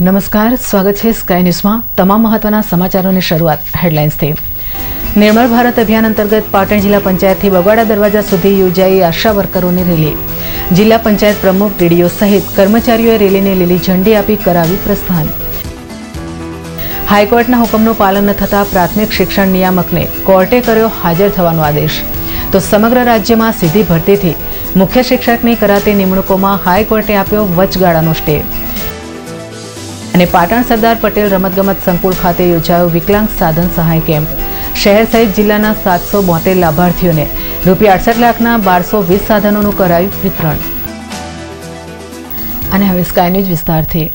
નમસ્કાર, સ્વાગત છે સ્કાય ન્યૂઝમાં તમામ મહત્વના સમાચારોની શરૂઆત હેડલાઇન્સથી. નિર્મળ ભારત અભિયાન અંતર્ગત પાટણ જિલ્લા પંચાયતથી બગવાડા દરવાજા સુધી યોજાઈ આશા વર્કરોની રેલી. જિલ્લા પંચાયત પ્રમુખ ડીડીઓ સહિત કર્મચારીઓએ રેલીને લીલી ઝંડી આપી કરાવી પ્રસ્થાન. હાઈકોર્ટના હુકમનું પાલન ન થતા પ્રાથમિક શિક્ષણ નિયામકને કોર્ટે કર્યો હાજર થવાનો આદેશ. તો સમગ્ર રાજ્યમાં સીધી ભરતીથી મુખ્ય શિક્ષકની કરાતી નિમણૂકોમાં હાઈકોર્ટે આપ્યો વચગાળાનો સ્ટે. અને પાટણ સરદાર પટેલ રમતગમત સંકુલ ખાતે યોજાયો વિકલાંગ સાધન સહાય કેમ્પ. શહેર સહિત જિલ્લાના સાતસો બોતેર લાભાર્થીઓને રૂપિયા અડસઠ લાખના બારસો વીસ સાધનોનું કરાયું વિતરણ. અને હવે સ્કાય ન્યૂઝ વિસ્તારથી.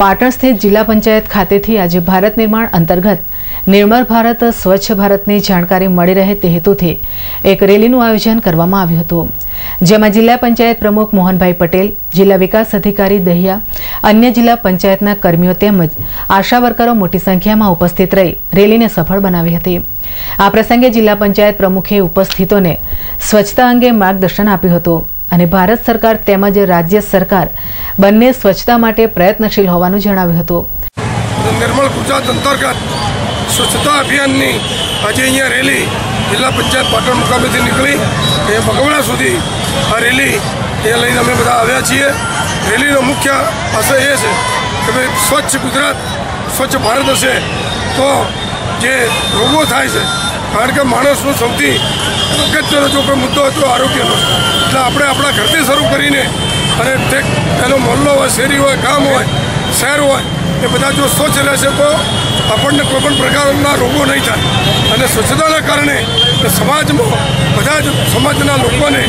પાટણ સ્થિત જિલ્લા પંચાયત ખાતેથી આજે ભારત નિર્માણ અંતર્ગત નિર્મળ ભારત, સ્વચ્છ ભારતની જાણકારી મળી રહે તે હેતુથી એક રેલીનું આયોજન કરવામાં આવ્યું હતું. જેમાં જિલ્લા પંચાયત પ્રમુખ મોહનભાઈ પટેલ, જિલ્લા વિકાસ અધિકારી દહિયા, અન્ય જિલ્લા પંચાયતના કર્મીઓ તેમજ આશા વર્કરો મોટી સંખ્યામાં ઉપસ્થિત રહી રેલીને સફળ બનાવી હતી. આ પ્રસંગે જિલ્લા પંચાયત પ્રમુખે ઉપસ્થિતોને સ્વચ્છતા અંગે માર્ગદર્શન આપ્યું હતું અને ભારત સરકાર તેમજ રાજ્ય સરકાર બંને સ્વચ્છતા માટે પ્રયત્નશીલ હોવાનું જણાવ્યું હતું. નિર્મળ ગુજરાત અંતર્ગત સ્વચ્છતા અભિયાનની આજે અહીંયા રેલી જિલ્લા પંચાયત પાટણ મુકામેથી નીકળી એ બગવડા સુધી આ રેલી એ લઈને અમે બધા આવ્યા છીએ. રેલીનો મુખ્ય આશય એ છે કે ભાઈ સ્વચ્છ ગુજરાત, સ્વચ્છ ભારત હશે. તો જે રોગો થાય છે, કારણ કે માણસનો સૌથી અગત્યનો જો કોઈ મુદ્દો હતો આરોગ્યનો. એટલે આપણે આપણા ઘરથી શરૂ કરીને અને તેનો મહોલ્લો હોય, શેરી હોય, ગામ હોય, શહેર હોય એ બધા જો સ્વચ્છ રહેશે તો આપણને કોઈ પણ પ્રકારના રોગો નહીં થાય. અને સ્વચ્છતાના કારણે સમાજમાં બધા જ સમાજના લોકોને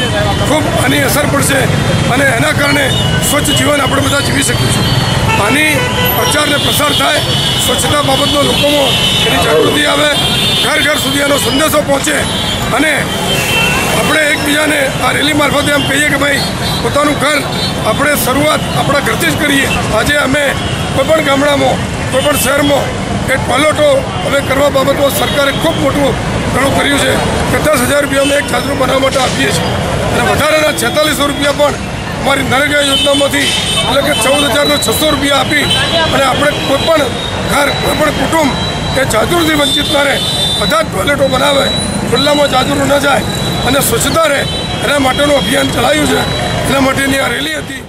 ખૂબ આની અસર પડશે અને એના કારણે સ્વચ્છ જીવન આપણે બધા જીવી શકીશું આની પ્રચારને પ્રસાર થાય, સ્વચ્છતા બાબતનો લોકોમાં એની જાગૃતિ આવે, ઘર ઘર સુધી એનો સંદેશો પહોંચે અને આપણે એકબીજાને આ રેલી મારફતે એમ કહીએ કે ભાઈ, પોતાનું ઘર આપણે શરૂઆત આપણા ઘરથી જ કરીએ. આજે અમે કોઈપણ ગામડામાં, કોઈપણ શહેરમાં એ ટોયલેટો હવે કરવા બાબતમાં સરકારે ખૂબ મોટું ઘણું કર્યું છે દસ હજાર રૂપિયા અમે એક છાત્રું બનાવવા માટે આપીએ છીએ. અને વધારાના છેતાલીસો રૂપિયા પણ અમારી નરેગા યોજનામાંથી, એટલે કે ચૌદ હજારનો છસો રૂપિયા આપી અને આપણે કોઈપણ ઘર, કોઈપણ કુટુંબ એ ચાદુરથી વંચિત ના રહે, બધા જ ટોયલેટો બનાવે, ખુલ્લામાં જાજરૂ ન જાય અને સ્વચ્છતા રહે, એના માટેનું અભિયાન ચલાવ્યું છે. એના માટેની આ રેલી હતી.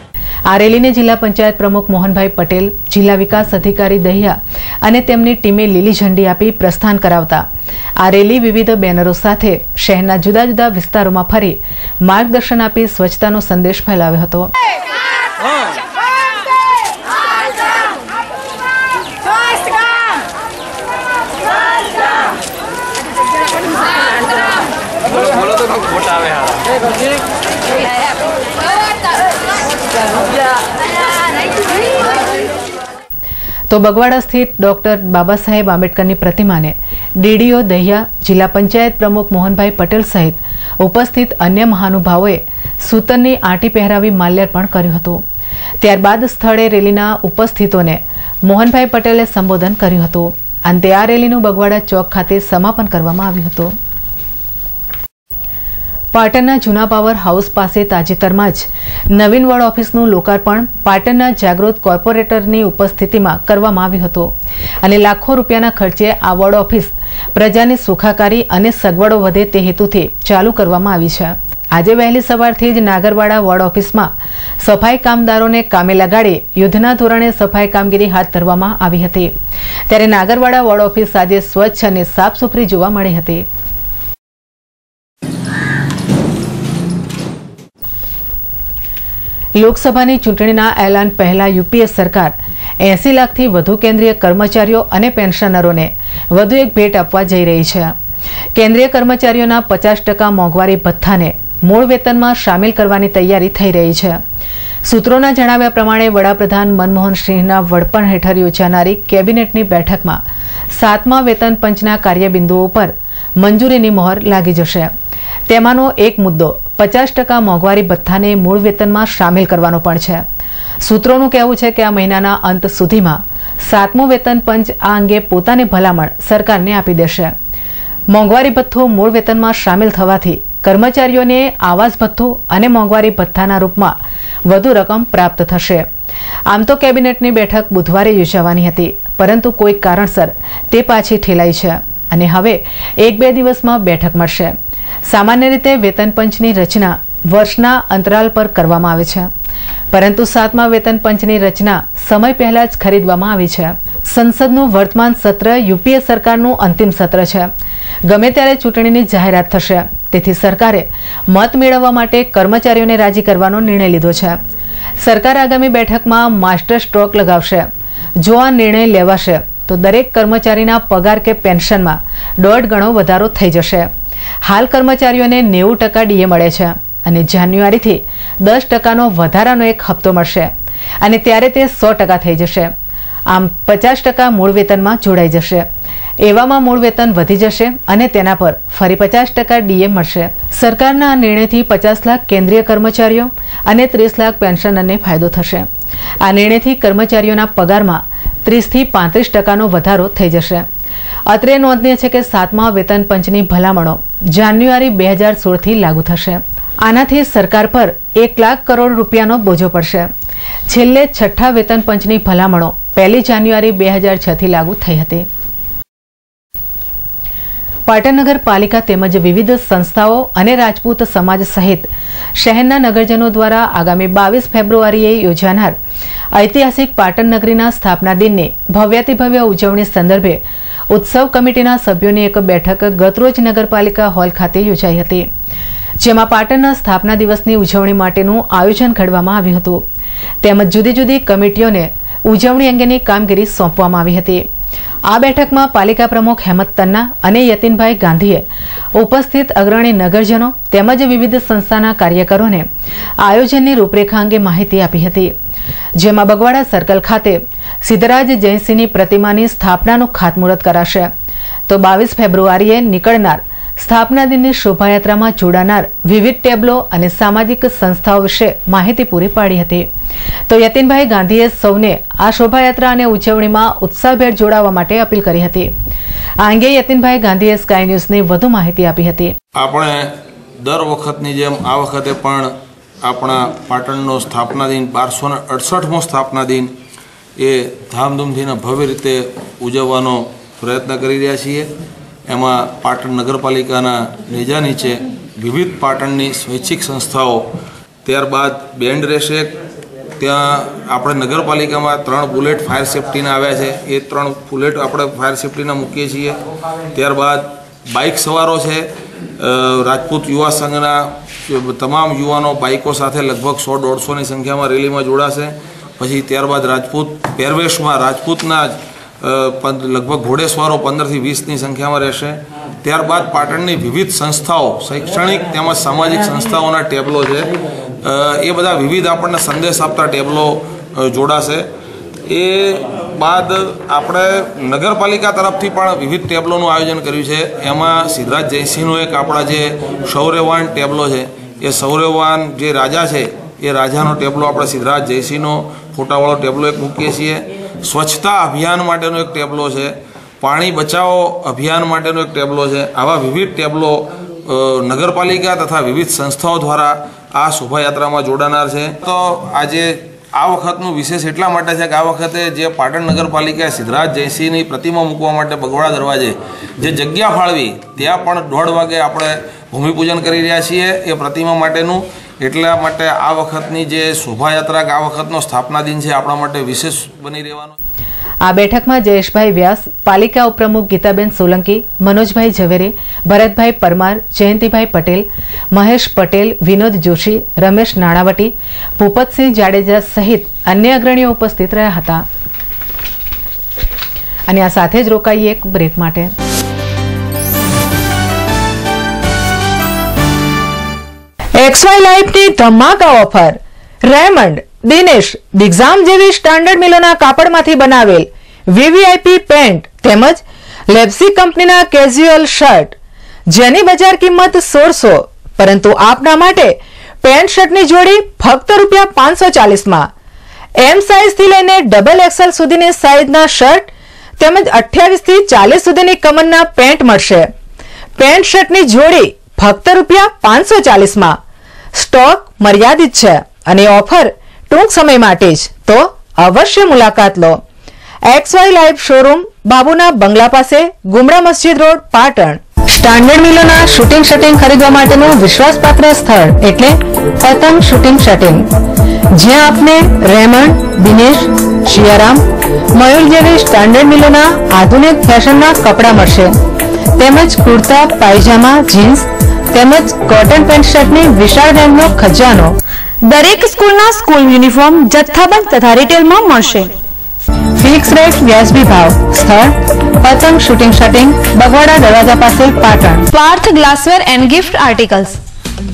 આ રેલીને જિલ્લા પંચાયત પ્રમુખ મોહનભાઈ પટેલ જિલ્લા વિકાસ અધિકારી દહિયા અને તેમની ટીમે લીલી ઝંડી આપી પ્રસ્થાન કરાવતા. આ રેલી વિવિધ બેનરો સાથે શહેરના જુદા જુદા વિસ્તારોમાં ફરી માર્ગદર્શન આપી સ્વચ્છતાનો સંદેશ ફેલાવ્યો હતો. બોલો તો આવે હા. તો બગવાડા સ્થિત ડોક્ટર બાબા સાહેબ આંબેડકરની પ્રતિમાને ડીડીઓ દહિયા જિલ્લા પંચાયત પ્રમુખ મોહનભાઈ પટેલ સહિત ઉપસ્થિત અન્ય મહાનુભાવોએ સૂતરની આંટી પહેરાવી માલ્યાર્પણ કર્યું હતું. ત્યારબાદ સ્થળે રેલીના ઉપસ્થિતોને મોહનભાઈ પટેલે સંબોધન કર્યું હતું. અંતે આ રેલીનું બગવાડા ચોક ખાતે સમાપન કરવામાં આવ્યું હતું. પાટણના જૂના પાવર હાઉસ પાસે તાજેતરમાં જ નવીન વોર્ડ ઓફિસનું લોકાર્પણ પાટણના જાગૃત કોર્પોરેટરની ઉપસ્થિતિમાં કરવામાં આવ્યું હતું. અને લાખો રૂપિયાના ખર્ચે આ વોર્ડ ઓફિસ પ્રજાની સુખાકારી અને સગવડો વધે તે હેતુથી ચાલુ કરવામાં આવી છે. આજે વહેલી સવારથી જ નાગરવાડા વોર્ડ ઓફિસમાં સફાઈ કામદારોને કામે લગાડી યુદ્ધના ધોરણે સફાઈ કામગીરી હાથ ધરવામાં આવી હતી. ત્યારે નાગરવાડા વોર્ડ ઓફિસ આજે સ્વચ્છ અને સાફસુથરી જોવા મળી હતી. લોકસભાની ચૂંટણીના એલાન પહેલા યુપીએ સરકાર એસી લાખથી વધુ કેન્દ્રીય કર્મચારીઓ અને પેન્શનરોને વધુ એક ભેટ આપવા જઈ રહી છે. કેન્દ્રીય કર્મચારીઓના પચાસ ટકા મોંઘવારી ભથ્થાને મૂળ વેતનમાં સામેલ કરવાની તૈયારી થઈ રહી છે. સૂત્રોના જણાવ્યા પ્રમાણે વડાપ્રધાન મનમોહન સિંહના વડપણ હેઠળ યોજાનારી કેબિનેટની બેઠકમાં સાતમા વેતન પંચના કાર્યબિંદુઓ પર મંજૂરીની મહોર લાગી જશે. તેમાંનો એક મુદ્દો પચાસ ટકા મોંઘવારી ભથ્થાને મૂળ વેતનમાં સામેલ કરવાનો પણ છે. સૂત્રોનું કહેવું છે કે આ મહિનાના અંત સુધીમાં સાતમું વેતન પંચ આ અંગે પોતાની ભલામણ સરકારને આપી દેશે. મોંઘવારી ભથ્થું મૂળ વેતનમાં સામેલ થવાથી કર્મચારીઓને આવાસ ભથ્થું અને મોંઘવારી ભથ્થાના રૂપમાં વધુ રકમ પ્રાપ્ત થશે. આમ તો કેબિનેટની બેઠક બુધવારે યોજાવાની હતી, પરંતુ કોઈ કારણસર તે પાછી ઠેલાઈ છે અને હવે એક બે દિવસમાં બેઠક મળશે. સામાન્ય રીતે વેતન પંચની રચના વર્ષના અંતરાલ પર કરવામાં આવે છે. પરંતુ સાતમા વેતન પંચની રચના સમય પહેલા જ ખરીદવામાં આવી છે. સંસદનું વર્તમાન સત્ર યુપીએ સરકારનું અંતિમ સત્ર છે. ગમે ત્યારે ચૂંટણીની જાહેરાત થશે, તેથી સરકારે મત મેળવવા માટે કર્મચારીઓને રાજી કરવાનો નિર્ણય લીધો છે. સરકાર આગામી બેઠકમાં માસ્ટર સ્ટ્રોક લગાવશે. જો આ નિર્ણય લેવાશે, તો દરેક કર્મચારીના પગાર કે પેન્શનમાં દોઢ ગણો વધારો થઈ જશે. હાલ કર્મચારીઓને નેવું ટકા ડીએ મળે છે અને જાન્યુઆરીથી દસ ટકાનો વધારાનો એક હપ્તો મળશે. અને ત્યારે તે સો ટકા થઈ જશે. આમ પચાસ ટકા મૂળ વેતનમાં જોડાઈ જશે. એવામાં મૂળ વેતન વધી જશે અને તેના પર ફરી પચાસ ટકા ડીએ મળશે. સરકારના આ નિર્ણયથી પચાસ લાખ કેન્દ્રીય કર્મચારીઓ અને ત્રીસ લાખ પેન્શનરને ફાયદો થશે. આ નિર્ણયથી કર્મચારીઓના પગારમાં ત્રીસથી પાંત્રીસ ટકાનો વધારો થઈ જશે. અત્રે નોંધનીય છે કે સાતમા વેતન પંચની ભલામણો જાન્યુઆરી બે હજાર સોળથી લાગુ થશે. આનાથી સરકાર પર એક લાખ કરોડ રૂપિયાનો બોજો પડશે. છેલ્લે છઠ્ઠા વેતન પંચની ભલામણો પહેલી જાન્યુઆરી બે હજાર છથી લાગુ થઈ હતી. પાટણ નગરપાલિકા તેમજ વિવિધ સંસ્થાઓ અને રાજપૂત સમાજ સહિત શહેરના નગરજનો દ્વારા આગામી બાવીસ ફેબ્રુઆરીએ યોજાનાર ઐતિહાસિક પાટણ નગરીના સ્થાપના દિનની ભવ્યાતિભવ્ય ઉજવણી સંદર્ભે ઉત્સવ કમિટીના સભ્યોની એક બેઠક ગતરોજ નગરપાલિકા હોલ ખાતે યોજાઈ હતી, જેમાં પાટણના સ્થાપના દિવસની ઉજવણી માટેનું આયોજન ઘડવામાં આવ્યું હતું. તેમજ જુદી જુદી કમિટીઓને ઉજવણી અંગેની કામગીરી સોંપવામાં આવી હતી. આ બેઠકમાં પાલિકા પ્રમુખ હેમત તન્ના અને યતિનભાઈ ગાંધીએ ઉપસ્થિત અગ્રણી નગરજનો તેમજ વિવિધ સંસ્થાના કાર્યકરોને આયોજનની રૂપરેખા અંગે માહિતી આપી હતી. જેમાં બગવાડા સર્કલ ખાતે સિદ્ધરાજ જયસિંહની પ્રતિમાની સ્થાપનાનું ખાતમુહૂર્ત કરાશે. તો બાવીસ ફેબ્રુઆરીએ નીકળનાર સ્થાપના દિનની શોભાયાત્રામાં જોડાનાર વિવિધ ટેબલો અને સામાજિક સંસ્થાઓ વિશે માહિતી પૂરી પાડી હતી. તો યતિનભાઈ ગાંધીએ સૌને આ શોભાયાત્રા અને ઉજવણીમાં ઉત્સાહભેર જોડાવા માટે અપીલ કરી હતી. આ અંગે યતિનભાઈ ગાંધીએ સ્કાય ન્યૂઝને વધુ માહિતી આપી હતી. આપણે દર વખતની જેમ આ વખતે પણ આપણા પાટણનો સ્થાપના દિન, બારસો ને અડસઠમો સ્થાપના દિન, એ ધામધૂમથીના ભવ્ય રીતે ઉજવવાનો પ્રયત્ન કરી રહ્યા છીએ. એમાં પાટણ નગરપાલિકાના નેજા નીચે વિવિધ પાટણની સ્વૈચ્છિક સંસ્થાઓ, ત્યારબાદ બેન્ડ રહેશે. ત્યાં આપણે નગરપાલિકામાં ત્રણ બુલેટ ફાયર સેફટીના આવ્યા છે. એ ત્રણ બુલેટ આપણે ફાયર સેફટીના મૂકીએ છીએ. ત્યારબાદ બાઇક સવારો છે. રાજપૂત યુવા સંઘના તમામ યુવાનો બાઇકો સાથે લગભગ સો, દોઢસોની સંખ્યામાં રેલીમાં જોડાશે. પછી ત્યારબાદ રાજપૂત, પહેરવેશમાં રાજપૂતના લગભગ ઘોડેસવારો પંદરથી વીસની સંખ્યામાં રહેશે. ત્યારબાદ પાટણની વિવિધ સંસ્થાઓ, શૈક્ષણિક તેમજ સામાજિક સંસ્થાઓના ટેબલો છે. એ બધા વિવિધ આપણને સંદેશ આપતા ટેબલો જોડાશે. એ બાદ આપણે નગરપાલિકા તરફથી પણ વિવિધ ટેબલોનું આયોજન કર્યું છે. એમાં સિદ્ધરાજ જયસિંહનો એક આપણા જે શૌર્યવાન ટેબલો છે. એ સૌરવાન જે રાજા છે, એ રાજાનો ટેબલો આપણે સિદ્ધરાજ જયસિંહનો ફોટાવાળો ટેબલો એક મૂકીએ છીએ. સ્વચ્છતા અભિયાન માટેનો એક ટેબલો છે, પાણી બચાવો અભિયાન માટેનો એક ટેબલો છે. આવા વિવિધ ટેબલો નગરપાલિકા તથા વિવિધ સંસ્થાઓ દ્વારા આ શોભાયાત્રામાં જોડાનાર છે. તો આજે આ વખતનું વિશેષ એટલા માટે છે કે આ વખતે જે પાટણ નગરપાલિકાએ સિદ્ધરાજ જયસિંહની પ્રતિમા મૂકવા માટે બગવાડા દરવાજે જે જગ્યા ફાળવી, ત્યાં પણ દોઢ વાગે આપણે ભૂમિપૂજન કરી રહ્યા છીએ એ પ્રતિમા માટેનું. એટલા માટે આ વખતની જે શોભાયાત્રા કે આ વખતનો સ્થાપના દિન છે, આપણા માટે વિશેષ બની રહેવાનો. આ બેઠકમાં જયેશભાઈ વ્યાસ, પાલિકા ઉપપ્રમુખ ગીતાબેન સોલંકી, મનોજભાઈ ઝવેરે, ભરતભાઈ પરમાર, જયંતિભાઈ પટેલ, મહેશ પટેલ, વિનોદ જોશી, રમેશ નાણાવટી, ભૂપતસિંહ જાડેજા સહિત અન્ય અગ્રણીઓ ઉપસ્થિત રહ્યા હતા. અને આ સાથે જ રોકાઈએ એક બ્રેક માટે. એક્સવાય લાઈફની ધમાકા ઓફર. રેમંડ દિનેશ દિગ્ઝામ જેવી સ્ટાન્ડર્ડ મિલોના કાપડમાંથી બનાવેલ વીવીઆઈપી પેન્ટ તેમજ લેપ્સી કંપનીના કેઝ્યુઅલ શર્ટ. જેની બજાર કિંમત સોળસો, પરંતુ આપના માટે પેન્ટ શર્ટની જોડી ફક્ત રૂપિયા પાંચસો ચાલીસમાં. એમ સાઇઝથી લઈને ડબલ એક્સેલ સુધીની સાઇઝના શર્ટ તેમજ અઠ્યાવીસથી ચાલીસ સુધીની કમરના પેન્ટ મળશે. પેન્ટ શર્ટની જોડી ફક્ત રૂપિયા પાંચસો ચાલીસમાં. સ્ટોક મર્યાદિત છે અને ઓફર ટૂંક સમય માટે જ તો અવશ્ય મુલાકાત લો. એક્સ વાય લાઈવ શોરૂમ, બાબુના બંગલા પાસે ગુમડા મસ્જિદ રોડ, પાટણ. સ્ટાન્ડર્ડ મિલોના શૂટિંગ શટિંગ ખરીદવા માટેનું વિશ્વાસપાત્ર સ્થળ એટલે પતંગ શૂટિંગ શટિંગ જ્યાં આપને રેમન્ડ દિનેશ, શિયારામ, મયુર જેવી સ્ટાન્ડર્ડ મિલોના આધુનિક ફેશનના કપડાં મળશે. તેમજ કુર્તા, પાયજામા, જીન્સ તેમજ કોટન પેન્ટ શર્ટની વિશાળ રેન્જનો ખજાનો. દરેક સ્કૂલના સ્કૂલ યુનિફોર્મ જથ્થાબંધ તથા રિટેલમાં મળશે. ફિક્સ રેટ, વ્યાજબી ભાવ, સ્થળ, પતંગ શૂટિંગ શટિંગ, બગવાડા દરવાજા પાસે Patan. Parth glassware and gift articles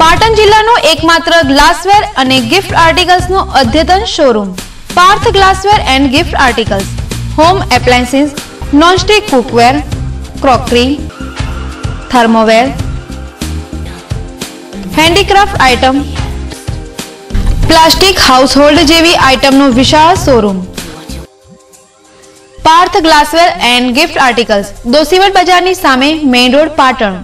Patan જિલ્લાનો એકમાત્ર ગ્લાસવેર અને ગિફ્ટ આર્ટિકલ્સનો અદ્યતન showroom Parth glassware and gift articles home appliances nonstick cookware crockery thermoware handicraft item plastic household જેવી આઇટમનું વિશાળ showroom Parth glassware and gift articles દોશીવડ બજારની સામે main road Patan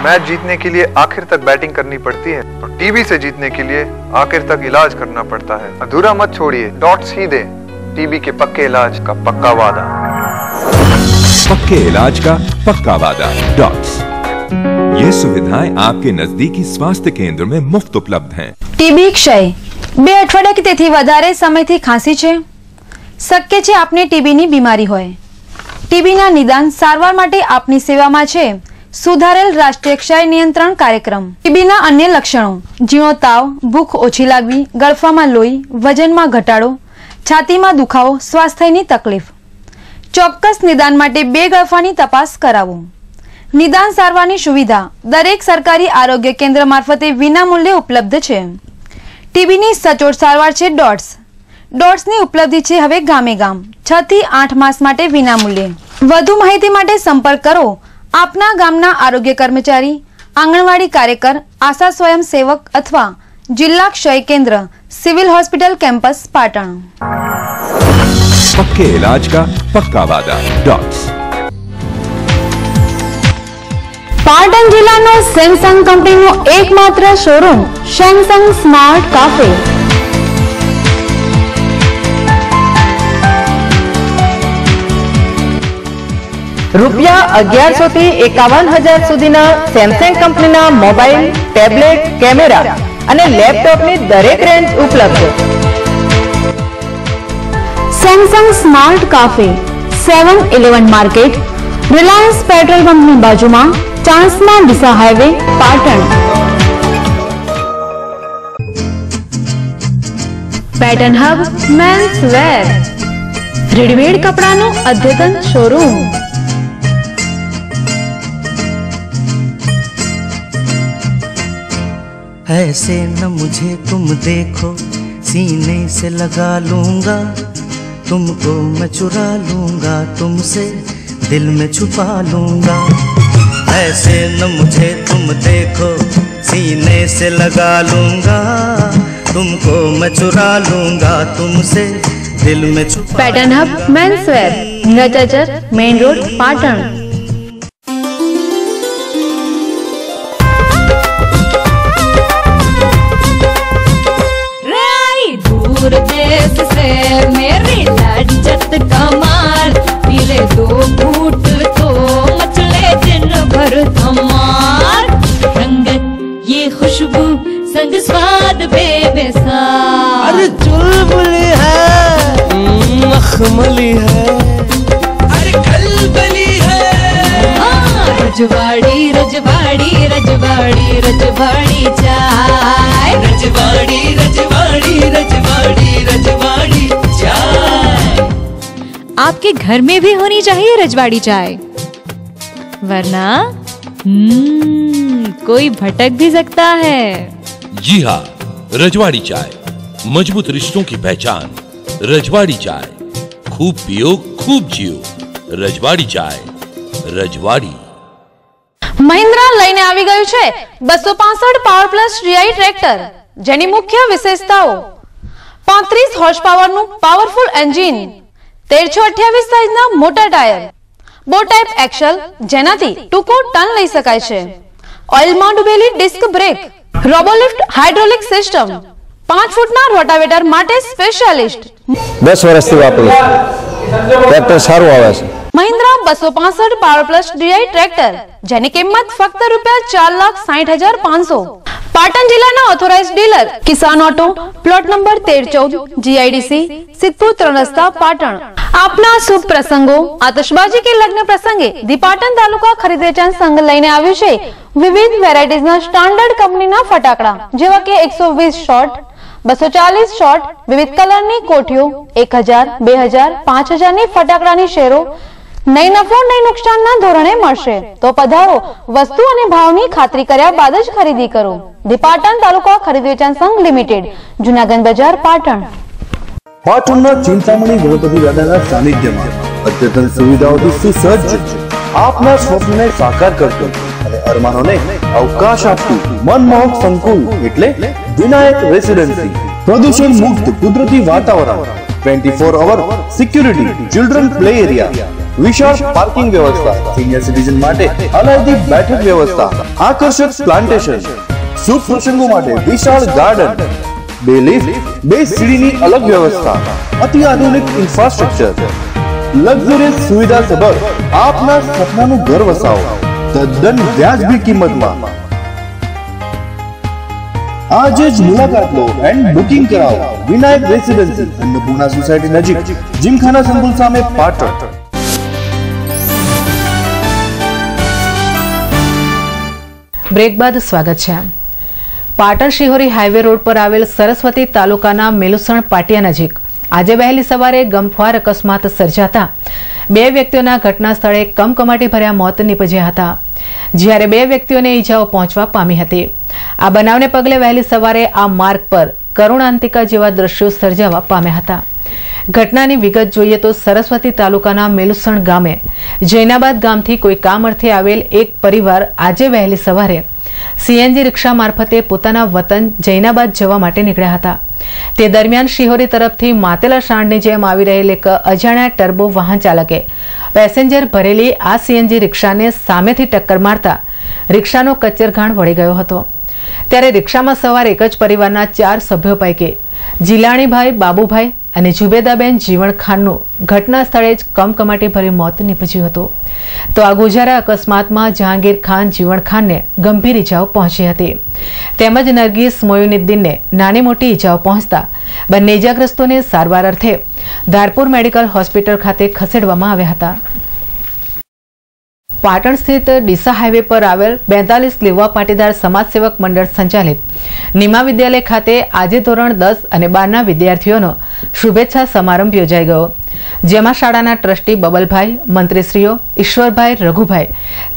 match जीतने के लिए आखिर तक बैटिंग करनी पड़ती है तो टीबी से जीतने के लिए आखिर तक इलाज करना पड़ता है अधूरा मत छोड़िए डॉट्स ही दे टीबी के पक्के इलाज का पक्का वादा पक्के इलाज का पक्का वादा डॉट्स ये सुविधाएं आपके नजदीकी स्वास्थ्य केंद्र में मुफ्त उपलब्ध हैं ટીબી ક્ષય બે અઠવાડિયા કે તેથી વધારે સમયથી ખાંસી છે શક્ય છે આપને ટીબીની બીમારી હોય ટીબીના નિદાન સારવાર માટે આપની સેવામાં છે સુધારેલ રાષ્ટ્રીય ક્ષય નિયંત્રણ કાર્યક્રમ ટીબીના અન્ય લક્ષણો ઝીણો તાવ ભૂખ ઓછી લાગવી ગળફામાં લોહી વજનમાં ઘટાડો છાતીમાં દુખાવો સ્વાસ્થ્યની તકલીફ ચોક્કસ નિદાન માટે બે ગળફાની તપાસ કરાવો નિદાન સારવારની સુવિધા દરેક સરકારી આરોગ્ય કેન્દ્ર મારફતે વિનામૂલ્યે ઉપલબ્ધ છે ટીબીની સચોટ સારવાર છે ડોટ્સ ડોટ્સની ઉપલબ્ધિ છે હવે ગામે ગામ છ થી આઠ માસ માટે વિનામૂલ્યે વધુ માહિતી માટે સંપર્ક કરો આપના ગામના આરોગ્ય કર્મચારી આંગણવાડી કાર્યકર આશા સ્વયંસેવક અથવા જિલ્લા ક્ષય કેન્દ્ર સિવિલ હોસ્પિટલ કેમ્પસ પાટણ पक्के इलाज का पक्का वादा डॉट्स પાટણ જિલ્લાનો સેમસંગ કંપનીનો એકમાત્ર શોરૂમ સેમસંગ સ્માર્ટ કાફે. રૂપિયા અગિયારસો થી એકાવન હજાર સુધીના સેમસંગ કંપનીના મોબાઈલ ટેબ્લેટ કેમેરા અને લેપટોપની દરેક રેન્જ ઉપલબ્ધ Samsung smart cafe seven eleven market Reliance petrol પંપની બાજુમાં Chanasma Deesa highway Patan pattern hub men's wear readymade કપડાનું અદ્યતન શોરૂમ ऐसे न मुझे तुम देखो सीने से लगा लूंगा तुमको मैं चुरा लूंगा तुमसे दिल में छुपा लूँगा। ऐसे न मुझे तुम देखो सीने से लगा लूँगा। तुमको मैं चुरा लूँगा तुमसे दिल में छुपा पैटर्न हब मेन्स वेयर नज़र मेन रोड पाटन मेरी लज्जत कमाल पीले धूप अरे चुलबुली है। मखमली है। अरे कलबली है। हाँ, रजवाड़ी रजवाड़ी रजवाड़ी रजवाड़ी चाय। रजवाड़ी रजवाड़ी रजवाड़ी रजवाड़ी चाय। आपके घर में भी होनी चाहिए रजवाड़ी चाय? वरना हम्म, कोई भटक भी सकता है। जी हाँ रजवाड़ी चाय मजबूत रिश्तों की पहचान रजवाड़ी चाय खूब पियो खूब जियो रजवाड़ी चाय रजवाड़ी મહિન્દ્રા લઈને આવી ગયું છે બસો પાસઠ પાવર પ્લસ ટીઆઈ ટ્રેક્ટર જેની મુખ્ય વિશેષતાઓ પાંત્રીસ હોર્સ પાવરનું પાવરફુલ એન્જિન તેરસો અઠ્યાવીસ સાઇઝના મોટા ટાયર બો ટાઈપ એક્સલ જેનાથી ટૂંકો ટર્ન લઈ શકાય છે ઓઇલમાં ડૂબેલી disc brake robolift hydraulic system પાંચ ફૂટના રોટાવેટર માટે સ્પેશિયાલિસ્ટ દસ વર્ષથી વાપરું ટ્રેક્ટર સારું આવે છે મહિન્દ્રા બસો પાસઠ પાવર પ્લસ ડીઆઈ ટ્રેક્ટર જેની કિંમત ફક્ત રૂપિયા ચાર લાખ સાઠ હજાર પાંચસો પાટણ જિલ્લાના authorise dealer Kisan auto plot number તેર ચૌદ જીઆઈડીસી સિદ્ધપુર ત્રણ રસ્તા, પાટણ. આપના શુભ પ્રસંગો, આતશબાજી કે લગ્ન પ્રસંગે ધી તાલુકા ખરીદ વેચાણ સંઘ લઈને આવ્યું છે વિવિધ વેરાયટીઝના સ્ટાન્ડર્ડ કંપનીના ફટાકડા, જેવા કે એકસો વીસ શોર્ટ બસો ચાલીસ શોર્ટ વિવિધ કલરની કોઠીઓ, એક હજાર, બે હજાર, પાંચ હજારની ફટાકડાની શેરો નહીં નફો નહીં નુકસાનના ધોરણે મળશે. તો પધારો. વસ્તુ અને ભાવની ખાતરી કર્યા બાદ જ ખરીદી કરો. ધી તાલુકા ખરીદ વેચાણ સંઘ લિમિટેડ. જુનાગઢ બજાર, પાટણ. પાટણના ચિંતામણી ગણપતિ દાદાના સાનિધ્યમાં અદ્યતન સુવિધાઓથી સુસજ્જ. આપના સ્વપ્નને સાકાર કરતું અને અરમાનોને અવકાશ આપતું મનમોહક સંકુલ એટલે વિનાયક રેસિડેન્સી. પ્રદૂષણ મુક્ત કુદરતી વાતાવરણ. 24 four hour security, children play area. વિશાળ પાર્કિંગ વ્યવસ્થા સિનિયર સિટીઝન માટે અલાયદી બેઠક વ્યવસ્થા, આકર્ષક પ્લાન્ટેશન શુભ પ્રસંગો માટે વિશાળ ગાર્ડન બે લિફ્ટ બે સીડીની અલગ વ્યવસ્થા, અતિ આધુનિક ઇન્ફ્રાસ્ટ્રક્ચર લક્ઝરિયસ સુવિધા સભર આપના સપનાનું ઘર વસાવો. તદ્દન વ્યાજબી કિંમતમાં. આજે જ મુલાકાત લો એન્ડ બુકિંગ કરાવો. વિનાયક રેસિડેન્સી અન્નપૂર્ણા સોસાયટી નજીક. જીમખાના સંકુલ સામે પાટણ. બ્રેક બાદ સ્વાગત છે. પાટણ શિહોરી હાઈવે રોડ પર આવેલ સરસ્વતી તાલુકાના મેલુસણ પાટિયા નજીક આજે વહેલી સવારે ગમખ્વાર અકસ્માત સર્જાતા બે વ્યક્તિઓના ઘટના સ્થળે કમકમાટી ભર્યા મોત નીપજ્યા હતા. જ્યારે બે વ્યક્તિઓને ઈજાઓ પહોંચવા પામી હતી. આ બનાવને પગલે વહેલી સવારે આ માર્ગ પર કરુણાંતિકા જેવા દ્રશ્યો સર્જાવા પામ્યા હતા. ઘટનાની વિગત જોઈએ તો સરસ્વતી તાલુકાના મેલુસણ ગામે, જૈનાબાદ ગામથી કોઈ કામ અર્થે આવેલ એક પરિવાર આજે વહેલી સવારે સીએનજી રિક્ષા મારફતે પોતાના વતન જૈનાબાદ જવા માટે નીકળ્યા હતા. તે દરમિયાન શિહોરી તરફથી માતેલા શાણની જેમ આવી રહેલ એક અજાણ્યા ટર્બો વાહન ચાલકે પેસેન્જર ભરેલી આ સીએનજી રિક્ષાને સામેથી ટક્કર મારતા રિક્ષાનો કચ્ચરઘાણ વળી ગયો હતો. ત્યારે રિક્ષામાં સવાર એક જ પરિવારના ચાર સભ્યો પૈકી જીલાણીભાઈ, બાબુભાઈ અને જુબેદાબેન જીવણ ખાનનું ઘટના સ્થળે જ કમકમાટીભર્યું મોત નીપજ્યું હતું. તો આ ગુજારા અકસ્માતમાં જહાંગીર ખાન જીવણ ખાનને ગંભીર ઇજાઓ પહોંચી હતી. તેમજ નરગીસ મોયુનિદ્દીનને નાની મોટી ઇજાઓ પહોંચતા બંને ઇજાગ્રસ્તોને સારવાર અર્થે ધારપુર મેડિકલ હોસ્પિટલ ખાતે ખસેડવામાં આવ્યા હતા. પાટણ સ્થિત ડીસા હાઈવે પર આવેલ બેતાલીસ લેવા પાટીદાર સમાજસેવક મંડળ સંચાલિત નિમા વિદ્યાલય ખાતે આજે ધોરણ દસ અને બારના વિદ્યાર્થીઓનો શુભેચ્છા સમારંભ યોજાઈ ગયો. જેમાં શાળાના ટ્રસ્ટી બબલભાઈ, મંત્રીશ્રીઓ ઈશ્વરભાઈ, રઘુભાઈ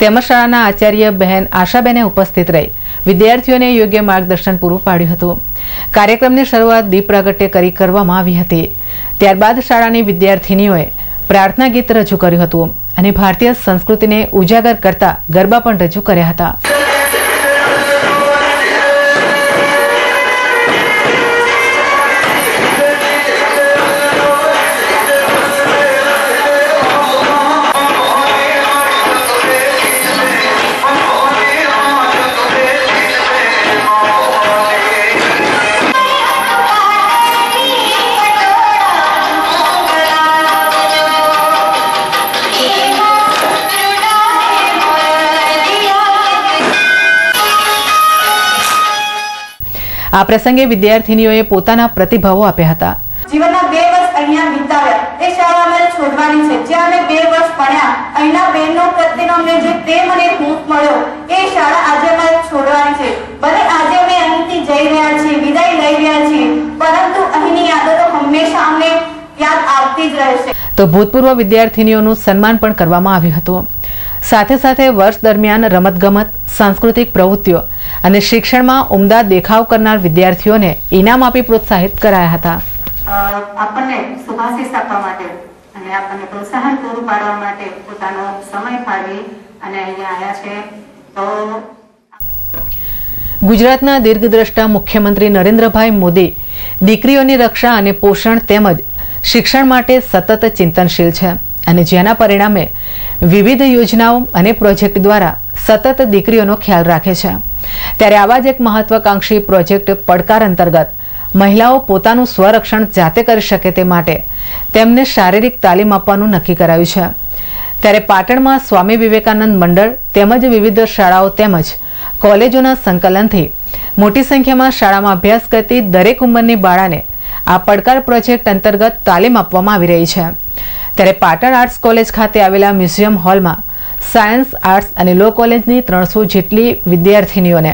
તેમજ શાળાના આચાર્ય બહેન આશાબેને ઉપસ્થિત રહી વિદ્યાર્થીઓને યોગ્ય માર્ગદર્શન પૂરું પાડ્યું હતું. કાર્યક્રમની શરૂઆત દીપ પ્રાગટ્ય કરી કરવામાં આવી હતી. ત્યારબાદ શાળાની વિદ્યાર્થીનીઓએ પ્રાર્થના ગીત રજૂ કર્યું હતું અને ભારતીય સંસ્કૃતિને ઉજાગર કરતા ગરબા પણ રજૂ કર્યા હતા. આ પ્રસંગે વિદ્યાર્થીનીઓએ પોતાના પ્રતિભાવો આપ્યા હતા. જીવનના બે વર્ષ અહીંયા વિતાવ્યા. એ શાળા અમારે છોડવાની છે. જ્યાં અમે બે વર્ષ ભણ્યા અહીંના બહેનો પ્રત્યેનો અમને જે પ્રેમ અને હૂંફ મળ્યો એ શાળા આજે અમારે છોડવાની છે. ભલે આજે અમે અહીંથી જઈ રહ્યા છીએ વિદાય લઈ રહ્યા છીએ પરંતુ અહીંની યાદો તો હંમેશા અમને યાદ આવતી જ રહેશે. તો ભૂતપૂર્વ વિદ્યાર્થીનીઓનું સન્માન પણ કરવામાં આવ્યું હતું. સાથે સાથે વર્ષ દરમિયાન રમતગમત સાંસ્કૃતિક પ્રવૃત્તિઓ અને શિક્ષણમાં ઉમદા દેખાવ કરનાર વિદ્યાર્થીઓને ઇનામ આપી પ્રોત્સાહિત કરાયા હતા. આપણને શુભાશીષ આપવા માટે અને આપણને પ્રોત્સાહન પૂરું પાડવા માટે પોતાનો સમય ફાળવી અને અહીંયા આવ્યા છે. તો ગુજરાતના દીર્ઘદ્રષ્ટા મુખ્યમંત્રી નરેન્દ્રભાઈ મોદી દીકરીઓની રક્ષા અને પોષણ તેમજ શિક્ષણ માટે સતત ચિંતનશીલ છે અને જેના પરિણામે વિવિધ યોજનાઓ અને પ્રોજેક્ટ દ્વારા સતત દીકરીઓનો ખ્યાલ રાખે છે. ત્યારે આવા જ એક મહત્વાકાંક્ષી પ્રોજેક્ટ પડકાર અંતર્ગત મહિલાઓ પોતાનું સ્વરક્ષણ જાતે કરી શકે તે માટે તેમને શારીરિક તાલીમ આપવાનું નક્કી કરાયું છે. ત્યારે પાટણમાં સ્વામી વિવેકાનંદ મંડળ તેમજ વિવિધ શાળાઓ તેમજ કોલેજોના સંકલનથી મોટી સંખ્યામાં શાળામાં અભ્યાસ કરતી દરેક ઉંમરની બાળાને આ પડકાર પ્રોજેક્ટ અંતર્ગત તાલીમ આપવામાં આવી રહી છે. ત્યારે પાટણ આર્ટ્સ કોલેજ ખાતે આવેલા મ્યુઝિયમ હોલમાં સાયન્સ, આર્ટ્સ અને લો કોલેજની ત્રણસો જેટલી વિદ્યાર્થીનીઓને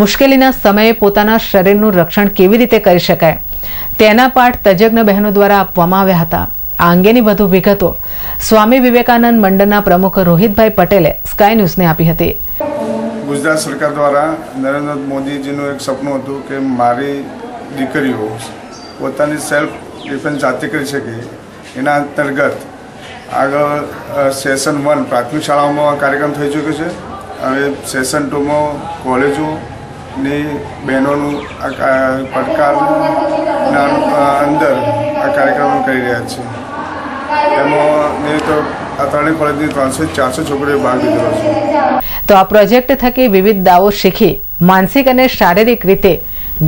મુશ્કેલીના સમયે પોતાના શરીરનું રક્ષણ કેવી રીતે કરી શકાય? તેના પાઠ તજજ્ઞ બહેનો દ્વારા આપવામાં આવ્યા હતા. આ અંગેની વધુ વિગતો સ્વામી વિવેકાનંદ મંડળના પ્રમુખ રોહિતભાઈ પટેલે સ્કાય ન્યૂઝને આપી હતી. ગુજરાત સરકાર દ્વારા નરેન્દ્ર મોદીજીનું એક સપનું હતું કે મારી દીકરીઓ પોતાની સેલ્ફ ડિફેન્સ જાતે કરી શકે. એના અંતર્ગત આગળ સેશન વન પ્રાથમિક શાળાઓમાં કાર્યક્રમ થઈ ચૂક્યો છે. હવે સેશન ટુમાં કોલેજોની બહેનોનું પડકારના અંદર આ કાર્યક્રમો કરી રહ્યા છે. એમાં નહીં તો આ ત્રણેય કોલેજની ત્રણસો, ચારસો છોકરીઓ ભાગ લીધેલો છે. તો આ પ્રોજેક્ટ થકી વિવિધ દાવો શીખી માનસિક અને શારીરિક રીતે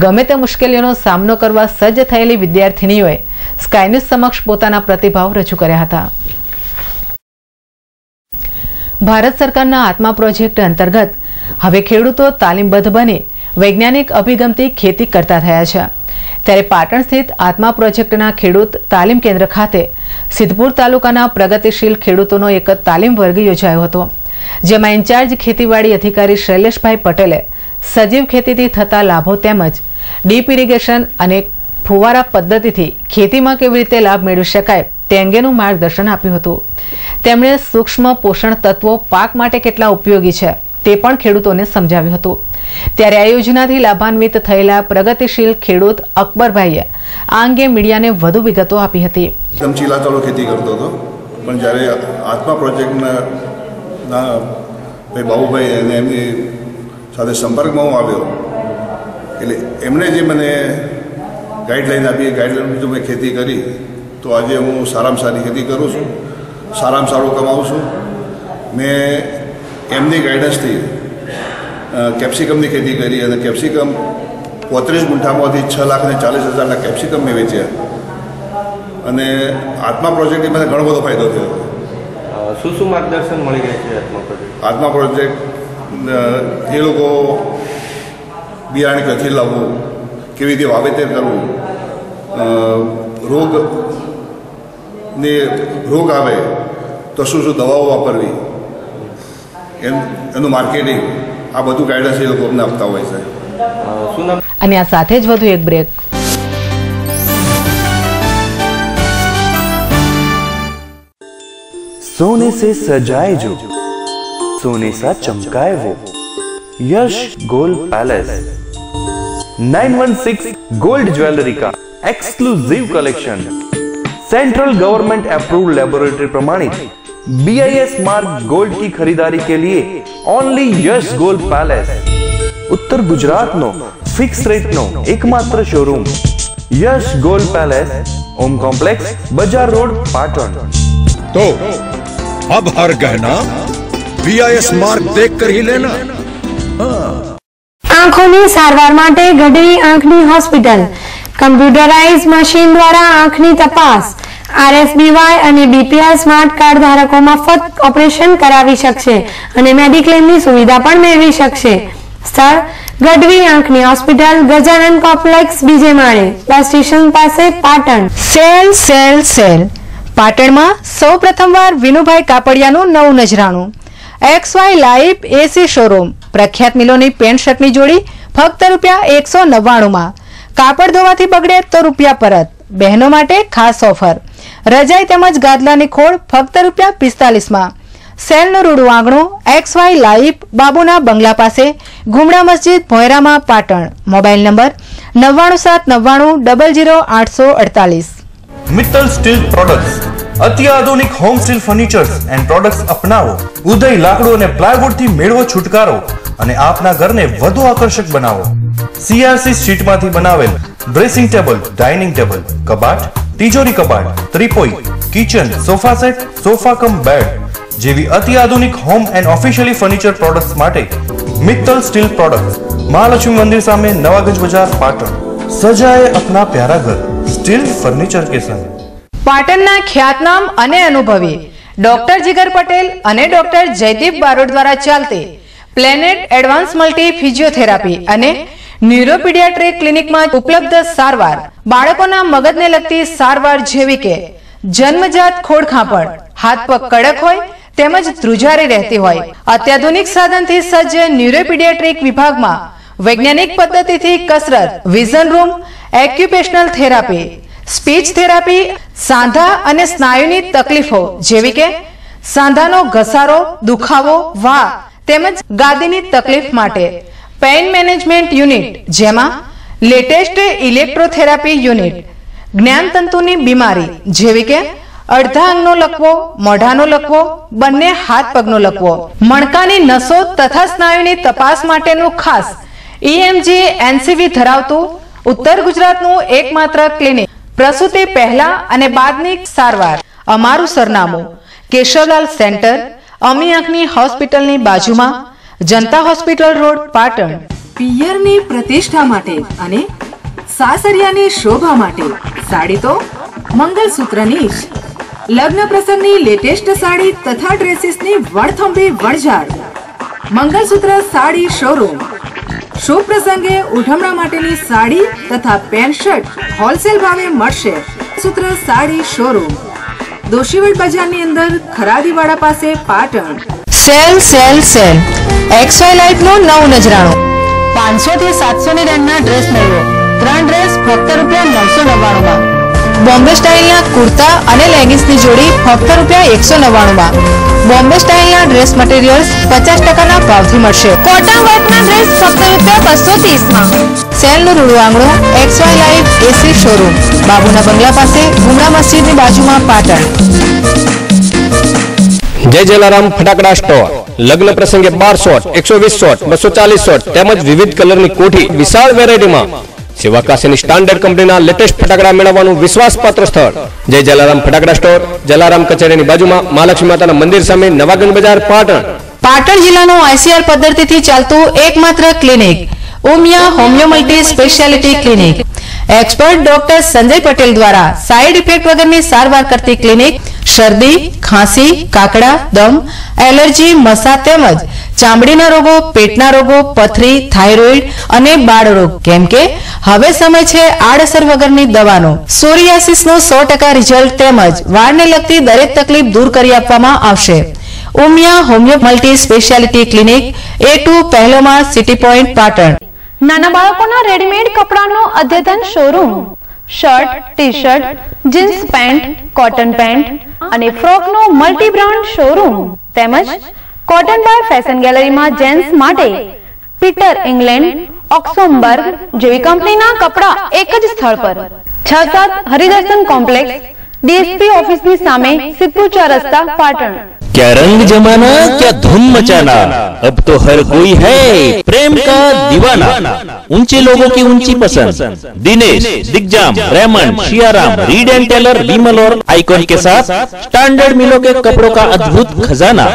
ગમે તે મુશ્કેલીઓનો સામનો કરવા સજ્જ થયેલી વિદ્યાર્થીનીઓએ સ્કાયન્યુઝ સમક્ષ પોતાના પ્રતિભાવ રજૂ કર્યા હતા. ભારત સરકારના આત્મા પ્રોજેક્ટ અંતર્ગત. હવે ખેડૂતો તાલીમબદ્ધ બની, વૈજ્ઞાનિક અભિગમથી ખેતી કરતા થયા છે. ત્યારે પાટણ સ્થિત આત્મા પ્રોજેક્ટના ખેડૂત તાલીમ કેન્દ્ર ખાતે સિદ્ધપુર તાલુકાના પ્રગતિશીલ ખેડૂતોનો એક તાલીમ વર્ગ યોજાયો હતો, જેમાં ઇન્ચાર્જ ખેતીવાડી અધિકારી શૈલેષભાઈ પટેલે સજીવ ખેતીથી થતા લાભો તેમજ ડીપ ઇરિગેશન અને ફુવારા પદ્ધતિથી ખેતીમાં કેવી રીતે લાભ મેળવી શકાય તે અંગેનું માર્ગદર્શન આપ્યું હતું. તેમણે સૂક્ષ્મ પોષણ તત્વો પાક માટે કેટલા ઉપયોગી છે તે પણ ખેડૂતોને સમજાવ્યું હતું. ત્યારે આ યોજનાથી લાભાન્વિત થયેલા પ્રગતિશીલ ખેડૂત અકબરભાઈએ આ અંગે મીડિયાને વધુ વિગતો આપી હતી. ચમચીલા ચીલાચાલુ ખેતી કરતો હતો. પણ જ્યારે આત્મા પ્રોજેક્ટના ભાઈ બાબુભાઈ અને એમની સાથે સંપર્કમાં હું આવ્યો, એટલે એમણે જે મને ગાઈડલાઈન આપી ગાઈડલાઈન મુજબ મેં ખેતી કરી. તો આજે હું સારામાં સારી ખેતી કરું છું સારામાં સારું કમાવું છું. મેં એમની ગાઈડન્સથી કેપ્સિકમની ખેતી કરી અને કેપ્સિકમ પોત્રીસ ગુંઠામાંથી છ લાખ ને ચાલીસ હજારના કેપ્સિકમ મેં વેચ્યા. અને આત્મા પ્રોજેક્ટથી મને ઘણો બધો ફાયદો થયો. શું શું માર્ગદર્શન મળી રહે છે આત્મા પ્રોજેક્ટ આત્મા પ્રોજેક્ટ એ લોકો બિયારણ ક્યાંથી લાવવું કેવી રીતે વાવેતર કરવું રોગ ને રોગ આવે તો શું શું દવાઓ વાપરવી એમ એનું માર્કેટિંગ આ બધું ગાઈડન્સ એ લોકો અમને આપતા હોય છે શું નામ અને આ સાથે જ વધુ એક બ્રેક सोने से सजाए जो सोने सा चमकाए वो Yash gold palace 916 gold jewellery का exclusive collection central government approved laboratory प्रमाणित बीआईएस मार्क गोल्ड की खरीदारी के लिए ओनली यश गोल्ड पैलेस ઉત્તર ગુજરાતનો ફિક્સ રેટનો એકમાત્ર showroom Yash gold palace Om complex Bazar road Patan तो अब हर गहना बीआईएस मार्क देख कर ही लेना આંખોની સારવાર માટે ગઢવી આંખની હોસ્પિટલ. કમ્પ્યુટરાઇઝ મશીન દ્વારા આંખની તપાસ. આરએસબીવાય અને બીપીએલ સ્માર્ટ કાર્ડ ધારકો મફત ઓપરેશન કરાવી શકશે અને મેડિક્લેમની સુવિધા પણ મેળવી શકશે. સ્થળ, ગઢવી આંખની હોસ્પિટલ, ગજાનન કોમ્પ્લેક્સ, બીજે માળે. બસ સ્ટેશન પાસે પાટણ. Sale sale cell. પાટણમાં સૌ પ્રથમવાર વિનુભાઈ કાપડિયાનું નવું નજરાણું. X Y life AC showroom. પ્રખ્યાત મિલોની પેન્ટ શર્ટની જોડી ફક્ત રૂપિયા એકસો નવ્વાણુંમાં. કાપડ ધોવાથી બગડે તો રૂપિયા પરત. બહેનો માટે ખાસ ઓફર. રજાઈ તેમજ ગાદલાની ખોળ ફક્ત રૂપિયા પિસ્તાલીસમાં. સેલનું રૂડું આંગણું એક્સ વાય લાઈફ, બાબુના બંગલા પાસે ગુમડા મસ્જિદ, ભોયરામાં પાટણ. મોબાઈલ નંબર નવ્વાણું સાત નવ્વાણું ડબલ જીરો આઠસો અડતાલીસ. Mittal steel products. અત્યાધુનિક home steel furnitures and products અપનાવો. ઉદય લાકડું અને પ્લાયવુડથી મેળવો છુટકારો અને આપના ઘરને વધુ આકર્ષક બનાવો. સીઆરસી શીટમાંથી બનાવેલ ડ્રેસિંગ ટેબલ ડાઇનિંગ ટેબલ કબાટ, તિજોરી કબાટ, ત્રિપોઈ kitchen sofa set sofa cum bed જેવી અત્યાધુનિક home and officially furniture products માટે મિત્તલ સ્ટીલ પ્રોડક્ટ મહાલક્ષ્મી મંદિર સામે નવાગંજ બજાર પાટણ. સજાએ અપના પ્યારા ઘર. સ્ટીલ ફર્નિચર કે સંગ પાટણના ખ્યાતનામ અને અનુભવી ડોક્ટર જીગર પટેલ અને ડોક્ટર જયદીપ બારોટ દ્વારા ચાલતી પ્લેનેટ એડવાન્સ મલ્ટી ફિઝિયોથેરાપી અને ન્યુરોપીડિયાટ્રિક ક્લિનિકમાં ઉપલબ્ધ સારવાર બાળકોના મગજને લગતી સારવાર જેવી કે જન્મજાત ખોડખાંપણ, હાથ પગ કડક હોય તેમજ ધ્રુજારી રહેતી હોય. અત્યાધુનિક સાધનથી સજ્જ ન્યુરોપીડિયાટ્રિક વિભાગમાં વૈજ્ઞાનિક પદ્ધતિથી કસરત, vision room, occupational therapy speech therapy, સાંધા અને સ્નાયુની તકલીફો, જેવી કે સાંધાનો ઘસારો, દુખાવો વા તેમજ ગાદીની તકલીફ માટે પેઇન મેનેજમેન્ટ યુનિટ જેમાં લેટેસ્ટ ઇલેક્ટ્રોથેરાપી યુનિટ જ્ઞાનતંતુની બીમારી, જેવી કે અડધા અંગનો લકવો, મોઢાનો લકવો, બંને હાથ પગનો લકવો. મણકાની નસો તથા સ્નાયુની તપાસ માટેનું ખાસ ઈએમજી એનસીવી ધરાવતું ઉત્તર ગુજરાતનું એકમાત્ર ક્લિનિક પ્રસૂતિ પહેલા અને બાદની સારવાર. અમારું સરનામું, કેશવલાલ સેન્ટર, અમી આંખની હોસ્પિટલની બાજુમાં, જનતા હોસ્પિટલ રોડ, પાટણ. પિયરની પ્રતિષ્ઠા માટે અને સાસરિયાની શોભા માટે સાડી તો મંગલસૂત્રની જ લગ્ન પ્રસંગની લેટેસ્ટ સાડી તથા ડ્રેસીસની વણથંભી વણઝાર મંગલસૂત્ર સાડી શોરૂમ શુભ પ્રસંગે ઉઠમણા માટેની સાડી તથા પેન્ટ શર્ટ હોલસેલ ભાવે મળશે. સૂત્ર સાડી શોરૂમ દોશીવડ બજારની અંદર ખરાદીવાડા પાસે Patan. Sale sale sale X Y લાઇફનું નવું નજરાણું. પાંચસો થી સાતસો ની રેન્જના ડ્રેસ મેળવો ત્રણ ડ્રેસ ફક્ત રૂપિયા નવસો નવ્વાણું માં બોમ્બે સ્ટાઇલના કુર્તા અને લેગિંગ્સની જોડી ફક્ત રૂપિયા એકસો નવ્વાણુંમાં. બોમ્બે સ્ટાઇલના ડ્રેસ મટીરિયલ્સ પચાસ ટકાના ભાવથી મળશે. કોટન વર્કના ડ્રેસ ફક્ત રૂપિયા બસો ત્રીસમાં. સેલનું રૂડું આંગણું X Y life AC showroom. બાબુના બંગલા પાસે ગુમરા મસ્જિદની બાજુમાં પાટણ. જય જલારામ ફટાકડા સ્ટોર. લગ્ન પ્રસંગે બાર શોટ એકસો વીસ શોટ બસો ચાલીસ શોટ તેમજ વિવિધ કલરની કોઠી વિશાળ વેરાયટીમાં સેવાકાશીની સ્ટાન્ડર્ડ કંપનીના લેટેસ્ટ ફટાકડા મેળવવાનું વિશ્વાસપાત્ર સ્થળ. જય જલારામ ફટાકડા સ્ટોર જલારામ કચેરીની બાજુમાં મહાલક્ષ્મી માતાના મંદિર સામે નવાગંજ બજાર, પાટણ. પાટણ જિલ્લાનું આઈસીઆર પદ્ધતિથી ચાલતું એકમાત્ર clinic Umiya homoeo speciality clinic expert doctor Sanjay Patel દ્વારા સાઇડ ઇફેક્ટ વગરની સારવાર કરતી ક્લિનિક શરદી, ખાંસી, કાકડા, દમ એલર્જી મસા તેમજ ચામડીના રોગો, પેટના રોગો, પથરી, થાઇરોઇડ અને બાળરોગ. કેમ કે હવે સમય છે આડઅસર વગરની દવાનો. સોરિયાસિસનો સો ટકા રિઝલ્ટ તેમજ વાળને લગતી દરેક તકલીફ દૂર કરી આપવામાં આવશે. Umiya homoeo multi speciality clinic, A two પહેલોમાં city point, Patan. નાના બાળકોના રેડીમેડ કપડાનો અદ્યતન showroom. Shirt T shirt jeans pant, cotton pant અને ફ્રોકનો મલ્ટી બ્રાન્ડ શોરૂમ તેમજ કોટન બાય ફેશન ગેલેરીમાં જેન્ટ્સ માટે પીટર ઇંગ્લેન્ડ ઓક્સોમબર્ગ જેવી કંપનીના કપડા એક જ સ્થળ પર. છ સાત હરિદર્શન કોમ્પ્લેક્સ ડીએસપી ઓફિસની સામે સિદ્ધપુર રસ્તા પાટણ. क्या रंग जमाना क्या धूम मचाना अब तो हर कोई है प्रेम का दीवाना ऊंचे लोगों की ऊंची पसंद Dinesh Digjam Raymond Siyaram Reid and Taylor Vimal और आइकॉन के साथ स्टैंडर्ड मिलों के कपड़ों का अद्भुत खजाना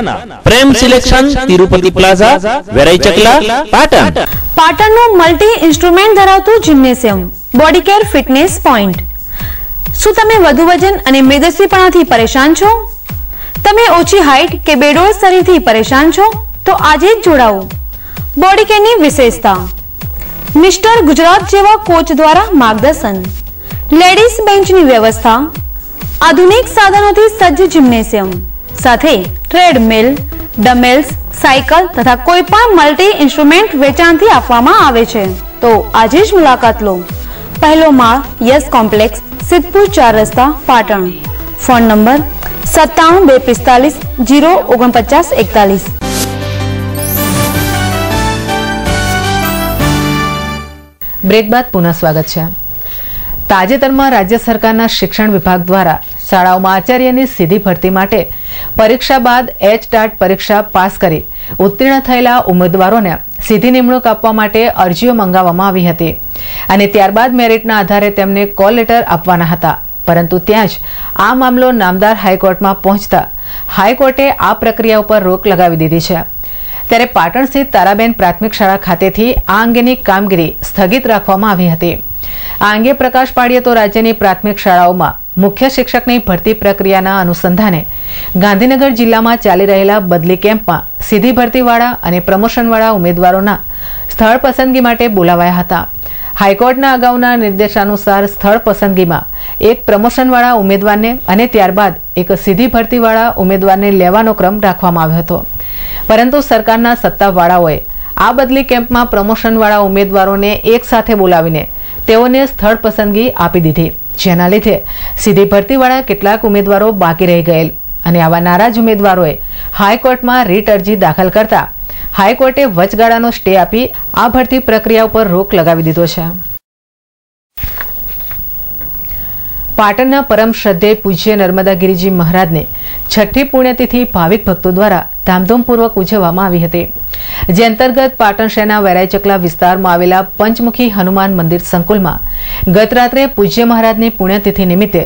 Prem selection Tirupati plaza Verai Chakla Patan પાટણનું multi instrument ધરાવતું gymnasium body care fitness point શું તમે વધુ વજન અને મેદસ્વીપણાથી પરેશાન છો તમે ઓછી હાઇટ કે બેડોળ શરીરથી પરેશાન છો, તો આજે જ જોડાઓ. બોડી કેરની વિશેષતા. મિસ્ટર ગુજરાત જેવા કોચ દ્વારા માર્ગદર્શન. લેડીઝ બેન્ચની વ્યવસ્થા. આધુનિક સાધનોથી સજ્જ જિમ્નેશિયમ સાથે ટ્રેડમિલ ડમેલ્સ સાયકલ તથા કોઈ પણ મલ્ટી ઇન્સ્ટ્રુમેન્ટ વેચાણથી આપવામાં આવે છે. તો આજે જ મુલાકાત લો. પહેલો માળ યસ કોમ્પ્લેક્સ, સિદ્ધપુર ચાર રસ્તા, પાટણ. ફોન નંબર સત્તાણું બે પિસ્તાલીસ, જીરો ઓગણપચાસ એકતાલીસ. બ્રેક બાદ પુનઃ સ્વાગત છે. તાજેતરમાં રાજ્ય સરકારના શિક્ષણ વિભાગ દ્વારા શાળાઓમાં આચાર્યની સીધી ભરતી માટે પરીક્ષા બાદ એચ ટાટ પરીક્ષા પાસ કરી ઉત્તીર્ણ થયેલા ઉમેદવારોને સીધી નિમણૂક આપવા માટે અરજીઓ મંગાવવામાં આવી હતી. અને ત્યારબાદ મેરિટના આધારે તેમને કોલ લેટર આપવાના હતા. પરંતુ ત્યાં જ આ મામલો નામદાર હાઈકોર્ટમાં પહોંચતા હાઈકોર્ટે આ પ્રક્રિયા ઉપર રોક લગાવી દીધી છે. ત્યારે પાટણ સ્થિત તારાબેન પ્રાથમિક શાળા ખાતેથી આ અંગેની કામગીરી સ્થગિત રાખવામાં આવી હતી. આ અંગે પ્રકાશ પાડીએ તો રાજ્યની પ્રાથમિક શાળાઓમાં મુખ્ય શિક્ષકની ભરતી પ્રક્રિયાના અનુસંધાને ગાંધીનગર જિલ્લામાં ચાલી રહેલા બદલી કેમ્પમાં સીધી ભરતીવાળા અને પ્રમોશનવાળા ઉમેદવારોના સ્થળ પસંદગી માટે બોલાવાયા હતા. હાઈકોર્ટના અગાઉના નિર્દેશાનુસાર સ્થળ પસંદગીમાં એક પ્રમોશનવાળા ઉમેદવારને અને ત્યારબાદ એક સીધી ભરતીવાળા ઉમેદવારને લેવાનો ક્રમ રાખવામાં આવ્યો હતો. પરંતુ સરકારના સત્તાવાળાઓએ આ બદલી કેમ્પમાં પ્રમોશનવાળા ઉમેદવારોને એક સાથે બોલાવીને તેઓને સ્થળ પસંદગી આપી દીધી, જેના લીધે સીધી ભરતીવાળા કેટલાક ઉમેદવારો બાકી રહી ગયેલ. અને આવા નારાજ ઉમેદવારોએ હાઈકોર્ટમાં રીટ અરજી દાખલ કરતા હાઈકોર્ટે વચગાળાનો સ્ટે આપી આ ભરતી પ્રક્રિયા ઉપર રોક લગાવી દીધો છે. પાટણના પરમ શ્રદ્ધે પૂજ્ય નર્મદાગીરીજી મહારાજને છઠ્ઠી પુણ્યતિથિ ભાવિક ભક્તો દ્વારા ધામધૂમપૂર્વક ઉજવવામાં આવી હતી. જે અંતર્ગત પાટણ શહેરના વેરાયચકલા વિસ્તારમાં આવેલા પંચમુખી હનુમાન મંદિર સંકુલમાં ગત રાત્રે પૂજ્ય મહારાજની પુણ્યતિથિ નિમિત્તે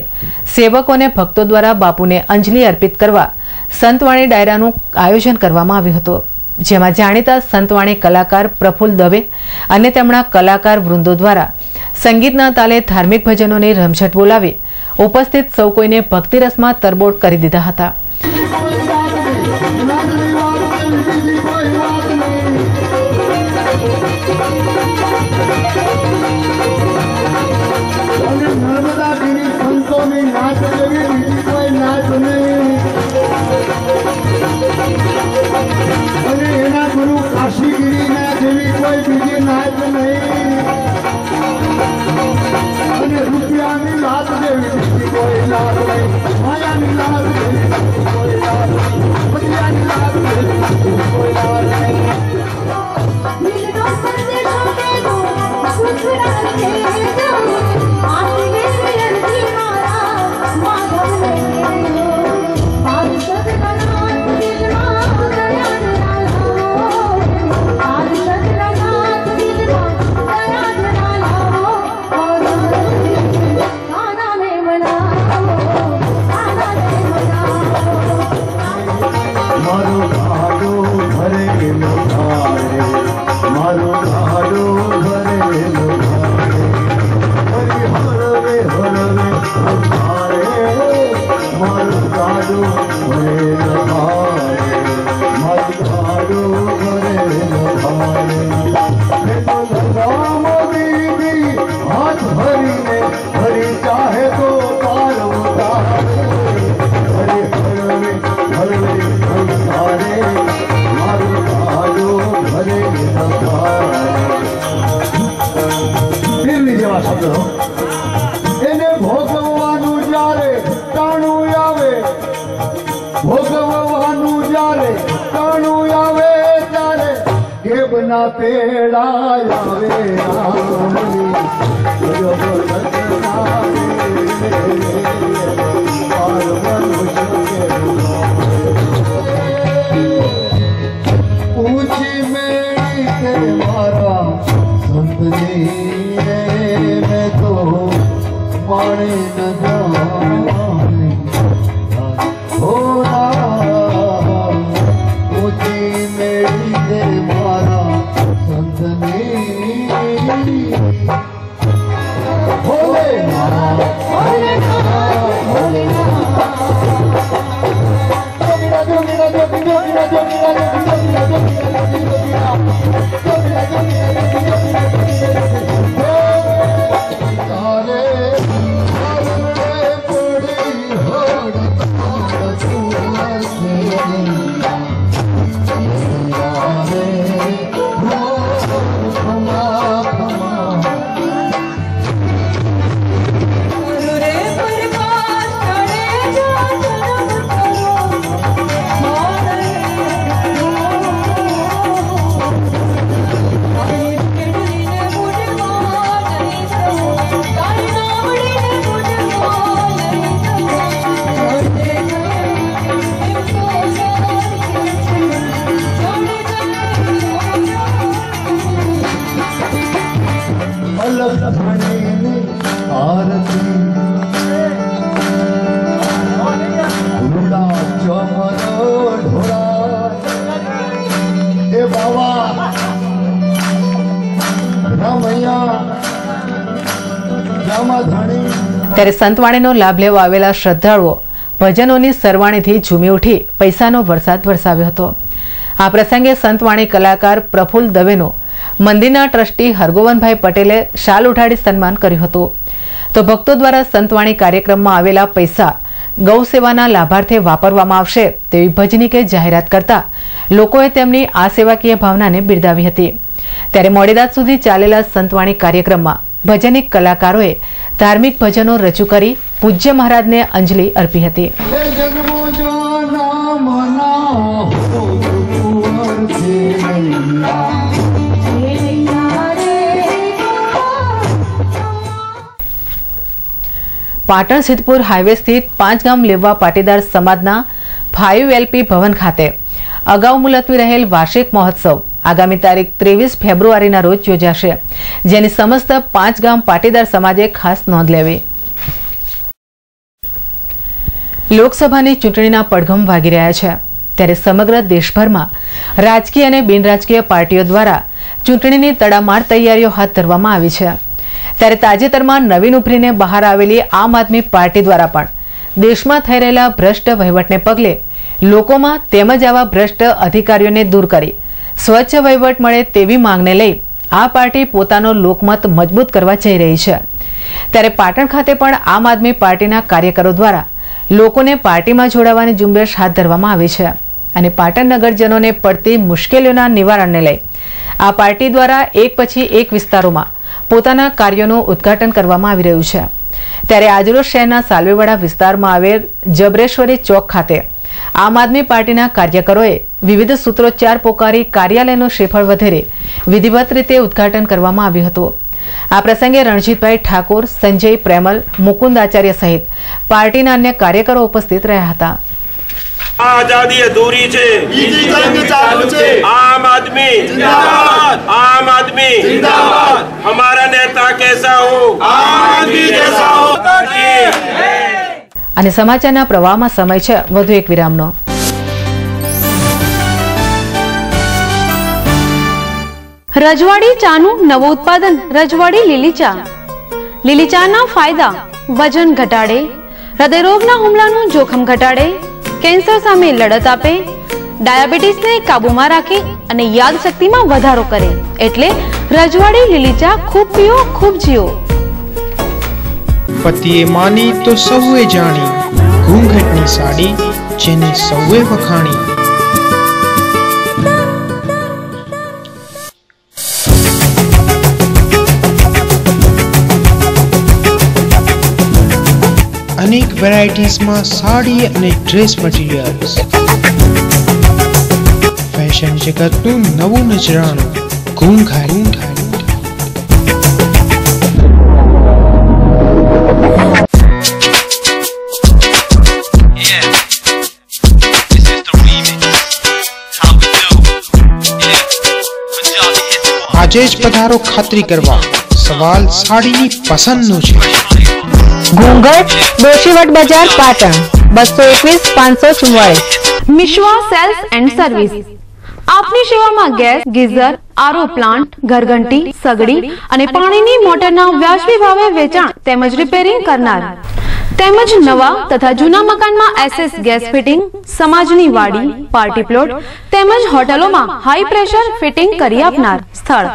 સેવકોને ભક્તો દ્વારા બાપુને અંજલિ અર્પિત કરવા સંતવાણી ડાયરાનું આયોજન કરવામાં આવ્યું હતું. જેમાં જાણીતા સંતવાણી કલાકાર પ્રફુલ્લ દવે અને તેમના કલાકાર વૃંદો દ્વારા સંગીતના તાલે ધાર્મિક ભજનોને રમઝટ બોલાવી ઉપસ્થિત સૌ કોઈને ભક્તિરસમાં તરબોળ કરી દીધા હતા. ત્યારે સંતવાણીનો લાભ લેવા આવેલા શ્રદ્ધાળુઓ ભજનોની સરવાણીથી ઝૂમી ઉઠી પૈસાનો વરસાદ વરસાવ્યો હતો. આ પ્રસંગે સંતવાણી કલાકાર પ્રફુલ્લ દવેનું મંદિરના ટ્રસ્ટી હરગોવનભાઈ પટેલે શાલ ઉઠાડી સન્માન કર્યું હતું. તો ભક્તો દ્વારા સંતવાણી કાર્યક્રમમાં આવેલા પૈસા ગૌ સેવાના લાભાર્થે વાપરવામાં આવશે તેવી ભજનીકે જાહેરાત કરતા લોકોએ તેમની આ સેવાકીય ભાવનાને બિરદાવી હતી. ત્યારે મોડી રાત સુધી ચાલેલા સંતવાણી કાર્યક્રમમાં ભજનિક કલાકારોએ ધાર્મિક ભજનો રજૂ કરી પૂજ્ય મહારાજને અંજલિ અર્પી હતી. પાટણ સિદ્ધપુર હાઈવે સ્થિત પાંચ ગામ લેવા પાટીદાર સમાજના ફાઇવ એલપી ભવન ખાતે અગાઉ મુલતવી રહેલ વાર્ષિક મહોત્સવ. આગામી તારીખ ત્રેવીસ ફેબ્રુઆરીના રોજ યોજાશે, જેની સમસ્ત પાંચ ગામ પાટીદાર સમાજે ખાસ નોંધ લેવી. લોકસભાની ચૂંટણીના પડઘમ વાગી રહ્યા છે, ત્યારે સમગ્ર દેશભરમાં રાજકીય અને બિનરાજકીય પાર્ટીઓ દ્વારા ચૂંટણીની તડામાર તૈયારીઓ હાથ ધરવામાં આવી છે. ત્યારે તાજેતરમાં નવીન ઉભરીને બહાર આવેલી આમ આદમી પાર્ટી દ્વારા પણ દેશમાં થઈ રહેલા ભ્રષ્ટ વહીવટને પગલે લોકોમાં તેમજ આવા ભ્રષ્ટ અધિકારીઓને દૂર કરી સ્વચ્છ વહીવટ મળે તેવી માંગને લઈ આ પાર્ટી પોતાનો લોકમત મજબૂત કરવા જઈ રહી છે. ત્યારે પાટણ ખાતે પણ આમ આદમી પાર્ટીના કાર્યકરો દ્વારા લોકોને પાર્ટીમાં જોડાવાની ઝુંબેશ હાથ ધરવામાં આવી છે અને પાટણ નગરજનોને પડતી મુશ્કેલીઓના નિવારણને લઈ આ પાર્ટી દ્વારા એક પછી એક વિસ્તારોમાં પોતાના કાર્યોનું ઉદ્ઘાટન કરવામાં આવી રહ્યું છે. ત્યારે આજરોજ શહેરના સાલવેવાડા વિસ્તારમાં આવેલ જબરેશ્વરી ચોક ખાતે આમ આદમી પાર્ટીના કાર્યકરોએ વિવિધ સૂત્રોચ્ચાર પોકારી કાર્યાલયનું શ્રીફળ વધેરે વિધિવત રીતે ઉદઘાટન કરવામાં આવ્યું હતું. આ પ્રસંગે રણજીતભાઈ ઠાકોર સંજય પ્રેમલ મુકુંદ આચાર્ય સહિત પાર્ટીના અન્ય કાર્યકરો ઉપસ્થિત રહ્યા હતા. આઝાદી અધૂરી છે. આમ આદમી. આમ આદમી. હમારા નેતા કેસા હો? આમ આદમી કેસા હો? અને સમાચારના પ્રવાહમાં સમય છે. વધુ એક વિરામનો. રજવાડી ચાનું નવું ઉત્પાદન. રજવાડી લીલી ચા. લીલી ચાના ફાયદા. વજન ઘટાડે. હૃદયરોગના હુમલાનું જોખમ ઘટાડે. કેન્સર સામે લડત આપે. ડાયાબિટીસને કાબૂમાં રાખે અને યાદશક્તિમાં વધારો કરે. એટલે રજવાડી લીલી ચા ખૂબ પીઓ, ખૂબ જીઓ. પતિએ માની તો સૌએ જાણી, ઘૂંઘટની સાડી જેને સૌએ વખાણી. અનેક વેરાયટીઝમાં સાડી અને ડ્રેસ મટીરિયલ્સ. ફેશન જગતનું નવું નજરાણું, ઘૂંઘાટ. આજે જ પધારો ખાતરી કરવા. સવાલ સાડીની પસંદનો છે. ઘૂંઘટ દોશીવટ બજાર, પાટણ. બસો એકવીસ, પાંચસો ચુમ્માળીસ. Mishwa sales and service. આપની સેવામાં ગેસ, ગીઝર આરો પ્લાન્ટ, ઘરઘંટી, સગડી અને પાણીની મોટરના વ્યાજબી ભાવે વેચાણ તેમજ રિપેરિંગ કરનાર. તેમજ નવા તથા જૂના મકાનમાં એસએસ ગેસ ફિટિંગ, સમાજની વાડી, પાર્ટી પ્લોટ તેમજ હોટલોમાં હાઈ પ્રેશર ફિટિંગ કરી આપનાર સ્થળ.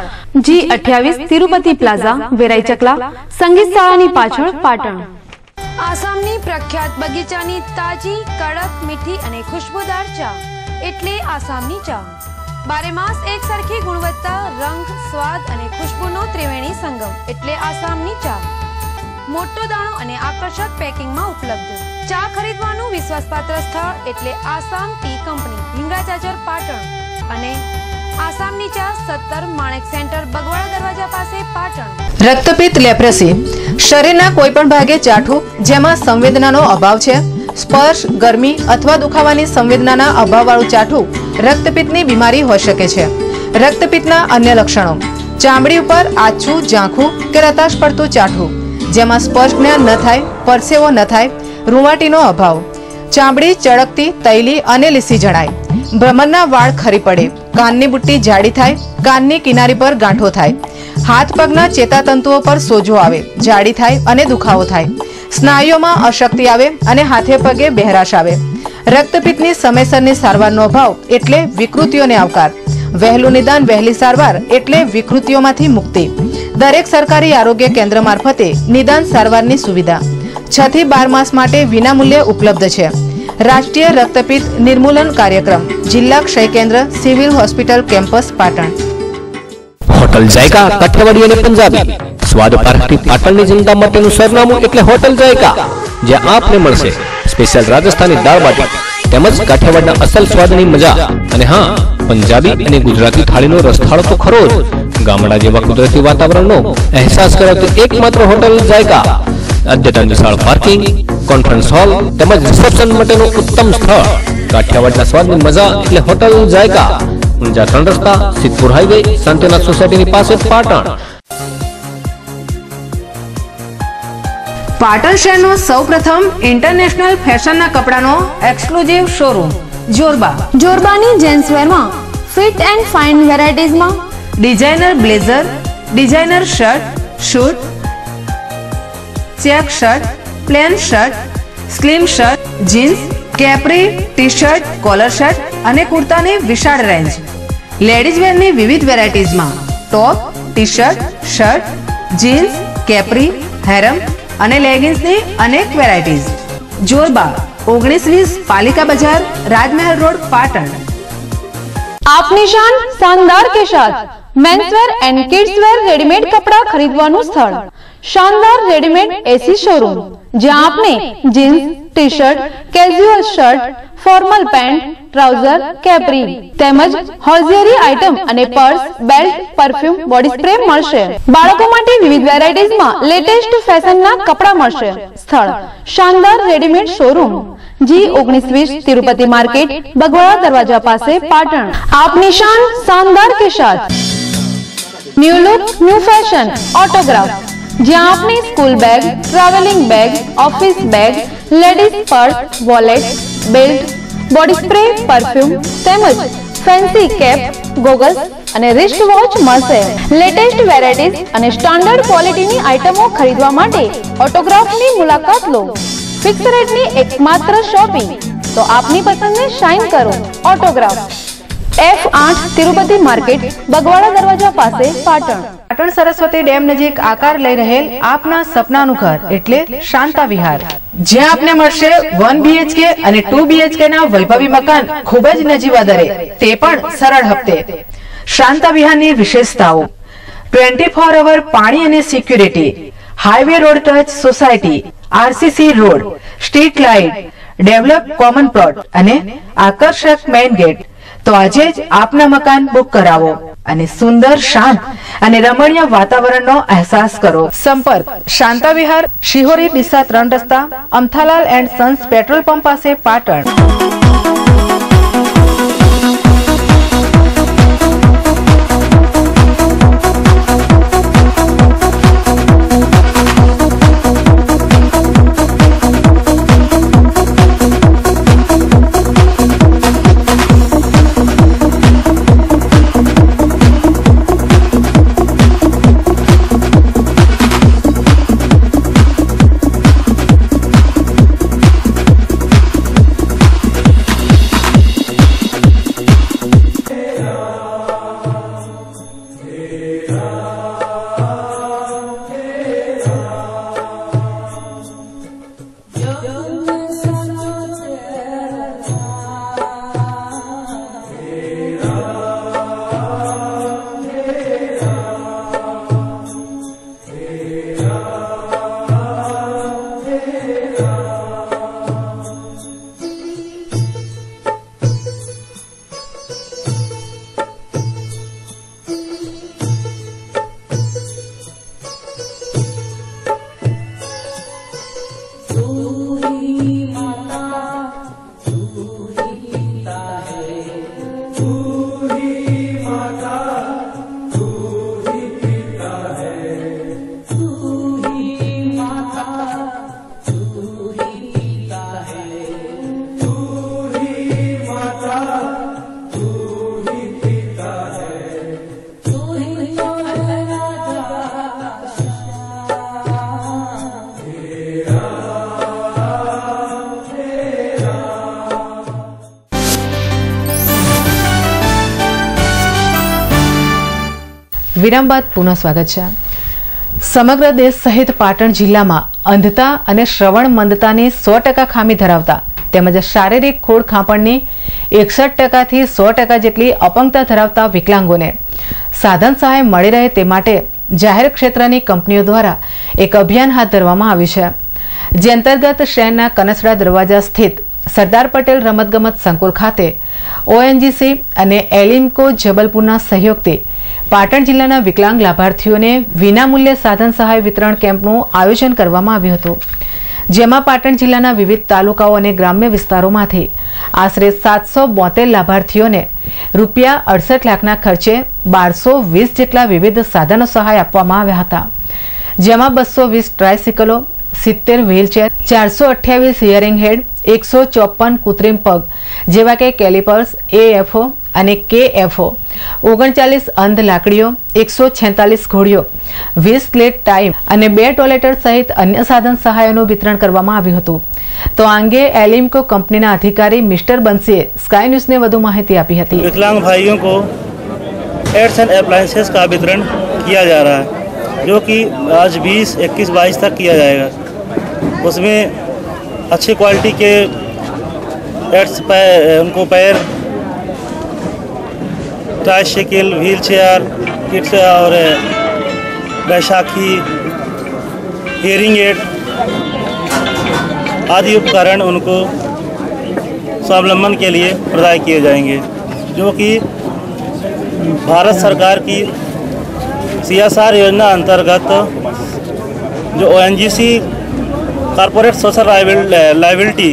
જી અઠ્યાવીસ તિરુપતિ પ્લાઝા, વેરાઈ ચકલા, સંગીત શાળાની પાછળ પાટણ. આસામની પ્રખ્યાત બગીચાની તાજી, કડક, મીઠી અને ખુશ્બુદાર ચા. એટલે આસામની ચા. બારે માસ એક સરખી ગુણવત્તા, રંગ, સ્વાદ અને ખુશ્બુનો ત્રિવેણી સંગમ. એટલે આસામની ચા. મોટો દાણો અને આકર્ષક પેકિંગમાં ઉપલબ્ધ. ચા ખરીદવાનું વિશ્વાસપાત્ર સ્થળ એટલે આસામ ટી કંપની હિંગળાચાચર પાટણ અને આસામની ચા સત્તર માણેક સેન્ટર, બગવાડા દરવાજા પાસે પાટણ. રક્તપિત્ત લેપ્રેસી, શરીરના કોઈ પણ ભાગે ચાઠું જેમાં સંવેદનાનો અભાવ છે, સ્પર્શ, ગરમી અથવા દુખાવાની સંવેદનાના અભાવવાળું ચાઠું રક્તપિત્તની બીમારી હોઈ શકે છે. રક્તપિત્તના અન્ય લક્ષણો. ચામડી ઉપર આછું, ઝાંખું કે રતાશ પડતું ચાઠું જેમાં સ્પર્શ જ્ઞાન ન થાય, પરસેવો ન થાય, રૂંવાટીનો અભાવ. ચામડી ચળકતી, તૈલી અને લીસી જણાય. ભ્રમણના વાળ ખરી પડે. કાનની બુટ્ટી જાડી થાય, કાનની કિનારી પર ગાંઠો થાય. હાથ પગના ચેતાતંતુઓ પર સોજો આવે, જાડી થાય અને દુખાવો થાય. સ્નાયુઓમાં અશક્તિ આવે અને હાથે પગે બહેરાશ આવે. રક્તપિત્તની સમયસરની સારવારનો અભાવ એટલે વિકૃતિઓને આવકાર. વહેલું નિદાન વહેલી સારવાર એટલે વિકૃતિઓમાંથી મુક્તિ. દરેક સરકારી આરોગ્ય કેન્દ્ર મારફતે નિદાન સારવારની સુવિધા. છ થી બાર માસ માટે વિનામૂલ્યે ઉપલબ્ધ છે. રાષ્ટ્રીય રક્તપિત્ત નિર્મૂલન કાર્યક્રમ, જિલ્લા ક્ષય કેન્દ્ર, civil hospital campus, Patan. Hotel Jayka, Kathiyawadi અને પંજાબી. સ્વાદ પારખી પાટણની જનતા માટેનું સરનામું એટલે હોટલ જાયકા, જ્યાં આપને મળશે સ્પેશિયલ રાજસ્થાની દાળ બાટી, તેમજ કાઠિયાવાડના અસલ સ્વાદની મજા. અને હા, પંજાબી અને ગુજરાતી થાળીનો રસથાળો તો ખરો જ. ગામડા જેવા કુદરતી વાતાવરણનો અહેસાસ કરાવતી એકમાત્ર હોટલ જાયકા. અદ્યતન વિશાળ પાર્કિંગ કોન્ફરન્સ હોલ તેમજ રિસેપ્શન માટેનું ઉત્તમ સ્થળ. કાઠિયાવાડના સ્વાદની મજા એટલે હોટલ જાયકા. ઊંઝા ત્રણ રસ્તા સિદ્ધપુર હાઈવે શાંતિનાથ સોસાયટીની પાસે પાટણ. પાટણ શહેરનો સૌપ્રથમ ઇન્ટરનેશનલ ફેશનના કપડાનો એક્સક્લુઝિવ શોરૂમ જોરબા. જોરબાની જેન્ટ્સવેરમાં fit and fine વેરાયટીઝમાં designer blazer designer shirt suit check shirt plain shirt slim shirt jeans capri T shirt collar shirt અને કુર્તાની વિશાળ રેન્જ લેડીઝ વેરની વિવિધ વેરાયટીઝમાં top T shirt shirt jeans capri harem અને લેગિન્સની અનેક વેરાયટીઝ જોરબા ઓગણીસ વીસ પાલિકા બજાર, રાજમહેલ રોડ, પાટણ. આપની શાન શાનદાર કે સાથ? મેન્સવેર એન્ડ કિડ્સવેર રેડીમેડ કપડા ખરીદવાનું સ્થળ શાનદાર રેડીમેડ એસી શોરૂમ જ્યાં આપને jeans T shirt casual shirt formal pant trouser capri તેમજ હોઝિયરી આઇટમ અને purse belt perfume body spray મળશે। બાળકો માટે વિવિધ વેરાયટીઝમાં લેટેસ્ટ ફેશનના કપડાં મળશે। સ્થળ। શાનદાર રેડીમેડ શોરૂમ જી ઓગણીસ વીસ તિરુપતિ માર્કેટ બગવાડા દરવાજા પાસે પાટણ. આપ નિશાન શાનદાર કે સાથ? New look new fashion autograph જ્યાં આપની school bag travelling bag office bag ladies purse wallet belt body spray perfume તેમજ ફેન્સી કેપ ગોગલ્સ અને રિસ્ટ વોચ મળશે. લેટેસ્ટ વેરાયટીઝ અને સ્ટાન્ડર્ડ ક્વોલિટીની આઇટમો ખરીદવા માટે ઓટોગ્રાફની મુલાકાત લો. ફિક્સ રેટની એકમાત્ર શોપિંગ તો આપની પસંદને શાઇન કરો. Autograph F Tirupati market, Bagwada દરવાજા પાસે પાટણ. પાટણ સરસ્વતી ડેમ નજીક આકાર લઈ રહેલ આપના સપનાનું ઘર, એટલે શાંતા વિહાર. જ્યાં આપને મળશે વન બીએચકે અને ટુ બીએચકે ના વૈભવી મકાન ખૂબ જ નજીવા દરે, તે પણ સરળ હપ્તે. શાંતા વિહારની વિશેષતાઓ. ટ્વેન્ટી ફોર અવર પાણી અને security. Highway road touch society, RCC road, street light develop common plot અને આકર્ષક મેઇન ગેટ. તો આજે જ આપના મકાન બુક કરાવો અને સુંદર, શાંત અને રમણીય વાતાવરણનો અહેસાસ કરો. સંપર્ક, શાંતા વિહાર, શિહોરી ડીસા ત્રણ રસ્તા, Amthalal and sons petrol pump પાસે પાટણ. વિરામ બાદ પુનઃ સ્વાગત છે. સમગ્ર દેશ સહિત પાટણ જિલ્લામાં અંધતા અને શ્રવણ મંદતાની સો ટકા ખામી ધરાવતા તેમજ શારીરિક ખોડ ખાંપણની એકસઠ ટકાથી સો ટકા જેટલી અપંગતા ધરાવતા વિકલાંગોને સાધન સહાય મળી રહે તે માટે જાહેર ક્ષેત્રની કંપનીઓ દ્વારા એક અભિયાન હાથ ધરવામાં આવ્યું છે. જે અંતર્ગત શહેરના કનસડા દરવાજા સ્થિત સરદાર પટેલ રમતગમત સંકુલ ખાતે ઓએનજીસી અને એલિમ્કો જબલપુરના સહયોગથી પાટણ જિલ્લાના વિકલાંગ લાભાર્થીઓને વિનામૂલ્યે સાધન સહાય વિતરણ કેમ્પનું આયોજન કરવામાં આવ્યું હતું. જેમાં પાટણ જિલ્લાના વિવિધ તાલુકાઓ અને ગ્રામ્ય વિસ્તારોમાંથી આશરે સાતસો બોતેર લાભાર્થીઓને રૂપિયા અડસઠ લાખના ખર્ચે બારસો વીસ જેટલા વિવિધ સાધનો સહાય આપવામાં આવ્યા હતા. જેમાં બસો વીસ ટ્રાયસિકલો સિત્તેર વ્હીલચેર ચારસો અઠ્યાવીસ હિયરિંગ હેડ એકસો ચોપન કૃત્રિમ પગ જેવા કે કેલિપર્સ એએફઓ અને કેએફઓ ઓગણચાલીસ અંધ લાકડીઓ એકસો છેતાલીસ ઘોડીઓ વીસ પ્લેટ ટાઈમ અને બે ટોયલેટર સહિત અન્ય સાધન સહાયોનું વિતરણ કરવામાં આવ્યું હતું તો આ અંગે એલિમ્કો કંપનીના અધિકારી મિસ્ટર બંસીએ સ્કાય ન્યૂઝને વધુ માહિતી આપી હતી विकलांग भाइयों को एड्स एंड अप्लायंसेस का वितरण किया जा रहा है जो कि आज 20, 21, 22 तक किया जाएगा। उसमें अच्छी क्वालिटी के एड्स पैर उनको पैर ट्राईसाइकिल व्हील चेयर किट्स और बैसाखी हियरिंग एड आदि उपकरण उनको स्वावलंबन के लिए प्रदाय किए जाएँगे जो कि भारत सरकार की सी योजना अंतर्गत जो ओएनजीसी कॉरपोरेट सोशल लाइबिलिटी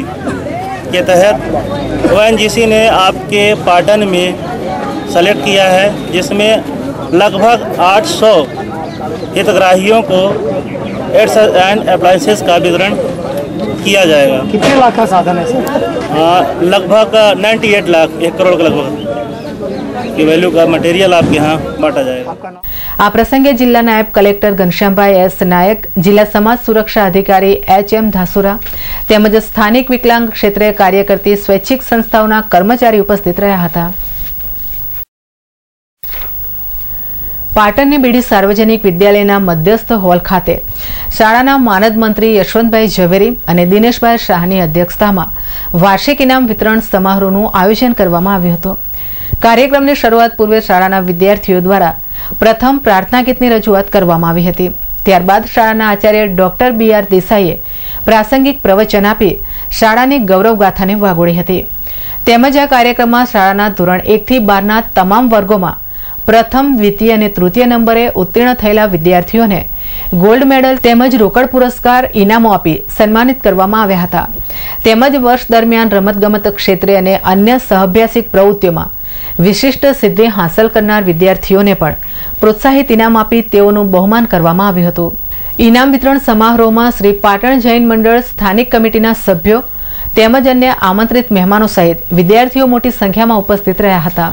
के तहत ओएनजीसी ने आपके पाटन में सेलेक्ट किया है जिसमें लगभग 800 हितग्राहियों को एड्स एंड अप्लायंसेस का वितरण किया जाएगा। कितने लाख का साधन है सर? हाँ, लगभग 98 लाख एक करोड़ के लगभग। की वैल्यू का मटेरियल आपके यहाँ बांटा जाएगा। આ પ્રસંગે જિલ્લા નાયબ કલેક્ટર ઘનશ્યામભાઈ એસ નાયક, જિલ્લા સમાજ સુરક્ષા અધિકારી એચ એમ ધાસુરા તેમજ સ્થાનિક વિકલાંગ ક્ષેત્રે કાર્ય કરતી સ્વૈચ્છિક સંસ્થાઓના કર્મચારી ઉપસ્થિત રહ્યા હતા. પાટણની બીડી સાર્વજનિક વિદ્યાલયના મધ્યસ્થ હોલ ખાતે શાળાના માનદ મંત્રી યશવંતભાઈ ઝવેરી અને દિનેશભાઈ શાહની અધ્યક્ષતામાં વાર્ષિક ઇનામ વિતરણ સમારોહનું આયોજન કરવામાં આવ્યું હતું. કાર્યક્રમની શરૂઆત પૂર્વે શાળાના વિદ્યાર્થીઓ દ્વારા પ્રથમ પ્રાર્થના ગીતની રજૂઆત કરવામાં આવી હતી. ત્યારબાદ શાળાના આચાર્ય ડોક્ટર બી આર દેસાઈએ પ્રાસંગિક પ્રવચન આપી શાળાની ગૌરવગાથાને વાગોળી હતી. તેમજ આ કાર્યક્રમમાં શાળાના ધોરણ એકથી બારના તમામ વર્ગોમાં પ્રથમ, દ્વિતીય અને તૃતીય નંબરે ઉત્તીર્ણ થયેલા વિદ્યાર્થીઓને ગોલ્ડ મેડલ તેમજ રોકડ પુરસ્કાર ઇનામો આપી સન્માનિત કરવામાં આવ્યા હતા. તેમજ વર્ષ દરમિયાન રમતગમત ક્ષેત્રે અને અન્ય સહઅભ્યાસિક પ્રવૃત્તિઓમાં વિશિષ્ટ સિદ્ધિ હાંસલ કરનાર વિદ્યાર્થીઓને પણ પ્રોત્સાહિત ઇનામ આપી તેઓનું બહુમાન કરવામાં આવ્યું હતું. ઇનામ વિતરણ સમારોહમાં શ્રી પાટણ જૈન મંડળ સ્થાનિક કમિટીના સભ્યો તેમજ અન્ય આમંત્રિત મહેમાનો સહિત વિદ્યાર્થીઓ મોટી સંખ્યામાં ઉપસ્થિત રહ્યા હતા.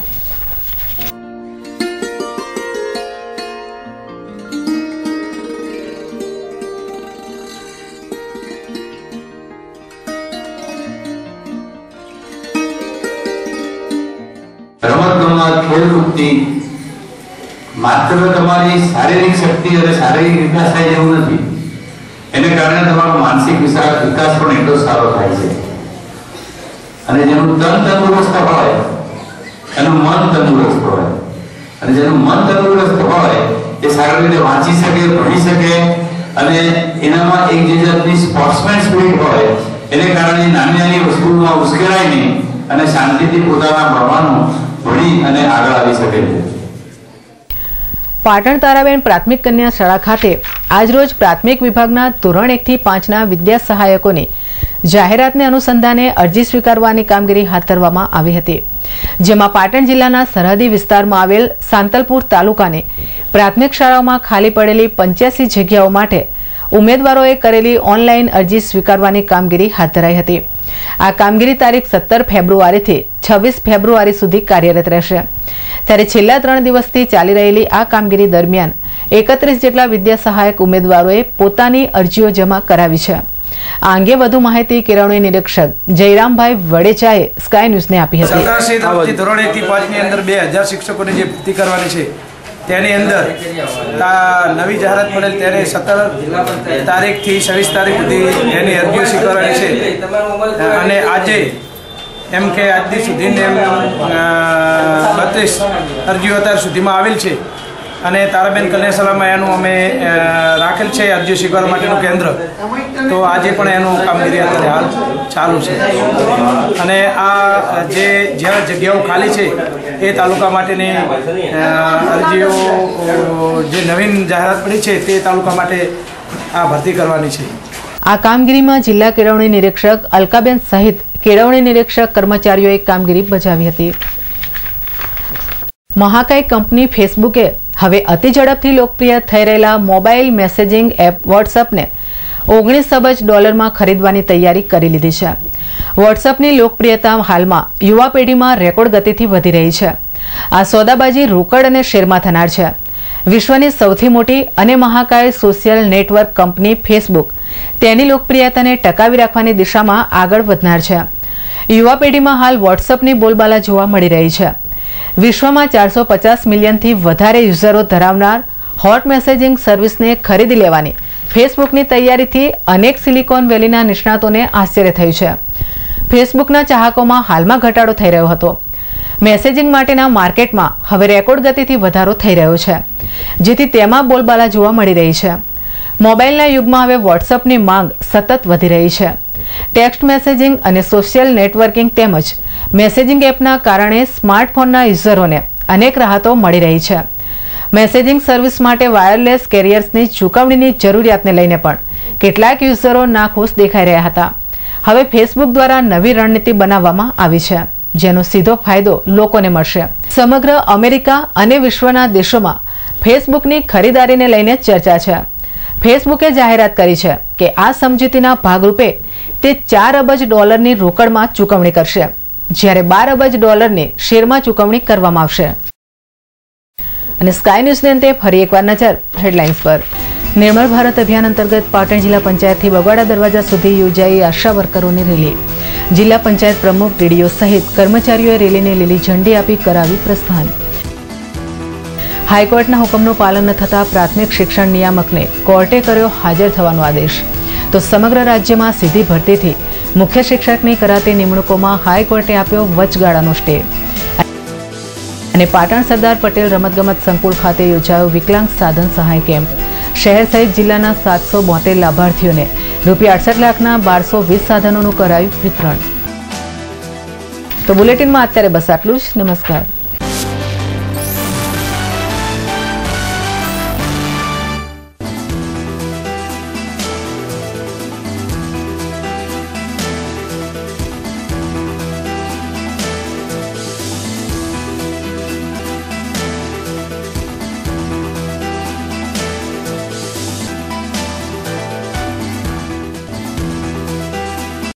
રમતગમત માત્ર તમારી શારીરિક શક્તિ અને શારીરિક વિકાસ થાય એવું નથી. એને કારણે તમારો માનસિક વિકાસ પણ એટલો સારો થાય છે. અને જેનું તન તંદુરસ્ત હોય, એનું મન તંદુરસ્ત હોય. અને જેનું મન તંદુરસ્ત હોય, એ સારી રીતે વાંચી શકે, ભણી શકે, અને એનામાં એક જે જાતની સ્પોર્ટ્સમેન સ્પિરિટ હોય, એને કારણે નાની નાની વસ્તુમાં ઉશ્કેરાય નહીં અને શાંતિથી પોતાના ભણવાનું પાટણ તારાબેન પ્રાથમિક કન્યા શાળા ખાતે આજરોજ પ્રાથમિક વિભાગના ધોરણ એકથી પાંચના વિદ્યા સહાયકોની જાહેરાતને અનુસંધાને અરજી સ્વીકારવાની કામગીરી હાથ ધરવામાં આવી હતી. જેમાં પાટણ જિલ્લાના સરહદી વિસ્તારમાં આવેલ સાંતલપુર તાલુકાને પ્રાથમિક શાળાઓમાં ખાલી પડેલી પંચ્યાસી જગ્યાઓ માટે ઉમેદવારોએ કરેલી ઓનલાઈન અરજી સ્વીકારવાની કામગીરી હાથ ધરાઈ હતી. આ કામગીરી તારીખ સત્તર ફેબ્રુઆરીથી છવ્વીસ ફેબ્રુઆરી સુધી કાર્યરત રહેશે. ત્યારે છેલ્લા ત્રણ દિવસથી ચાલી રહેલી આ કામગીરી દરમિયાન એકત્રીસ જેટલા વિદ્યા સહાયક ઉમેદવારોએ પોતાની અરજીઓ જમા કરાવી છે. આ અંગે વધુ માહિતી કેળવણી નિરીક્ષક જયરામભાઈ વડેચાએ સ્કાય ન્યૂઝને આપી હતી. સરકારશ્રી તરફથી ધોરણ પાંચની અંદર બે હજાર શિક્ષકોની જે ભરતી કરવાની છે તેની અંદર નવી જાહેરાત પડેલ ત્યારે સત્તર તારીખથી છવ્વીસ તારીખ સુધી એની અરજીઓ સ્વીકારવાની છે. અને આજે એમ કે આજથી સુધીને એમ બત્રીસ અરજીઓ અત્યાર સુધીમાં આવેલ છે. અને તારાબેન કન્યાશાળામાં એનું અમે રાખેલ છે અરજી સ્વીકારવા માટેનું કેન્દ્ર. તો આજે પણ એનું કામગીરી અત્યારે હાલ ચાલુ છે. અને આ, જે જ્યાં જગ્યાઓ ખાલી છે, એ તાલુકા માટેની અરજીઓ, જે નવીન જાહેરાત પડી છે, તે તાલુકા માટે આ ભરતી કરવાની છે. આ કામગીરીમાં જિલ્લા કેળવણી નિરીક્ષક અલકાબેન સહિત કેળવણી નિરીક્ષક કર્મચારીઓએ કામગીરી બજાવી હતી. મહાકાય કંપની ફેસબુકે હવે અતિ ઝડપથી લોકપ્રિય થઈ રહેલા મોબાઈલ મેસેજિંગ એપ વોટ્સઅપને ઓગણીસ અબજ ડોલરમાં ખરીદવાની તૈયારી કરી લીધી છે. વોટ્સઅપની લોકપ્રિયતા હાલમાં યુવા પેઢીમાં રેકોર્ડ ગતિથી વધી રહી છે. આ સોદાબાજી રોકડ અને શેરમાં થનાર છે. વિશ્વની સૌથી મોટી અને મહાકાય સોશિયલ નેટવર્ક કંપની ફેસબુક તેની લોકપ્રિયતાને ટકાવી રાખવાની દિશામાં આગળ વધનાર છે. યુવા પેઢીમાં હાલ વોટ્સઅપની બોલબાલા જોવા મળી રહી છે. વિશ્વમાં ચારસો પચાસ મિલિયનથી વધારે યુઝરો ધરાવનાર હોટ મેસેજિંગ સર્વિસને ખરીદી લેવાની ફેસબુકની તૈયારીથી અનેક સિલિકોન વેલીના નિષ્ણાતોને આશ્ચર્ય થયું છે. ફેસબુકના ચાહકોમાં હાલમાં ઘટાડો થઈ રહ્યો હતો. મેસેજિંગ માટેના માર્કેટમાં હવે રેકોર્ડ ગતિથી વધારો થઈ રહ્યો છે, જેથી તેમાં બોલબાલા જોવા મળી રહી છે. મોબાઈલના યુગમાં હવે વોટ્સઅપની માંગ સતત વધી રહી છે. ટેક્સ્ટ મેસેજિંગ અને સોશિયલ નેટવર્કિંગ તેમજ મેસેજિંગ એપના કારણે સ્માર્ટફોનના યુઝરોને અનેક રાહતો મળી રહી છે. મેસેજિંગ સર્વિસ માટે વાયરલેસ કેરિયર્સની ચૂકવણીની જરૂરિયાતને લઈને પણ કેટલાક યુઝરો નાખુશ દેખાઈ રહ્યા હતા. હવે ફેસબુક દ્વારા નવી રણનીતિ બનાવવામાં આવી છે, જેનો સીધો ફાયદો લોકોને મળશે. સમગ્ર અમેરિકા અને વિશ્વના દેશોમાં ફેસબુકની ખરીદારીને લઈને ચર્ચા છે. ફેસબુકે જાહેરાત કરી છે કે આ સમજૂતીના ભાગરૂપે તે ચાર અબજ ડોલરની રોકડમાં ચૂકવણી કરશે. જ્યારે બાર અબજ ડોલરની શેરમાં ચૂકવણી કરવામાં આવશે. અને સ્કાય ન્યૂઝને અંતે ફરી એકવાર નજર હેડલાઇન્સ પર. નિર્મળ ભારત અભિયાન અંતર્ગત પાટણ જિલ્લા પંચાયતથી બગવાડા દરવાજા સુધી યોજાઈ આશા વર્કરોની રેલી. જિલ્લા પંચાયત પ્રમુખ ડીડીઓ સહિત કર્મચારીઓએ રેલીને લીલી ઝંડી આપી કરાવી પ્રસ્થાન. હાઈકોર્ટના હુકમનું પાલન ન થતા પ્રાથમિક શિક્ષણ નિયામકને કોર્ટે કર્યો હાજર થવાનો આદેશ. તો સમગ્ર રાજ્યમાં સીધી ભરતીથી મુખ્ય શિક્ષકની કરાતી નિમણૂકોમાં હાઈકોર્ટે આપ્યો વચગાળાનો સ્ટે. અને પાટણ સરદાર પટેલ રમતગમત સંકુલ ખાતે યોજાયો વિકલાંગ સાધન સહાય કેમ્પ. શહેર સહિત જિલ્લાના સાતસો બોતેર લાભાર્થીઓને રૂપિયા અડસઠ લાખના બારસો વીસ સાધનોનું કરાયું વિતરણ. તો બુલેટિનમાં અત્યારે બસ આટલું જ. નમસ્કાર.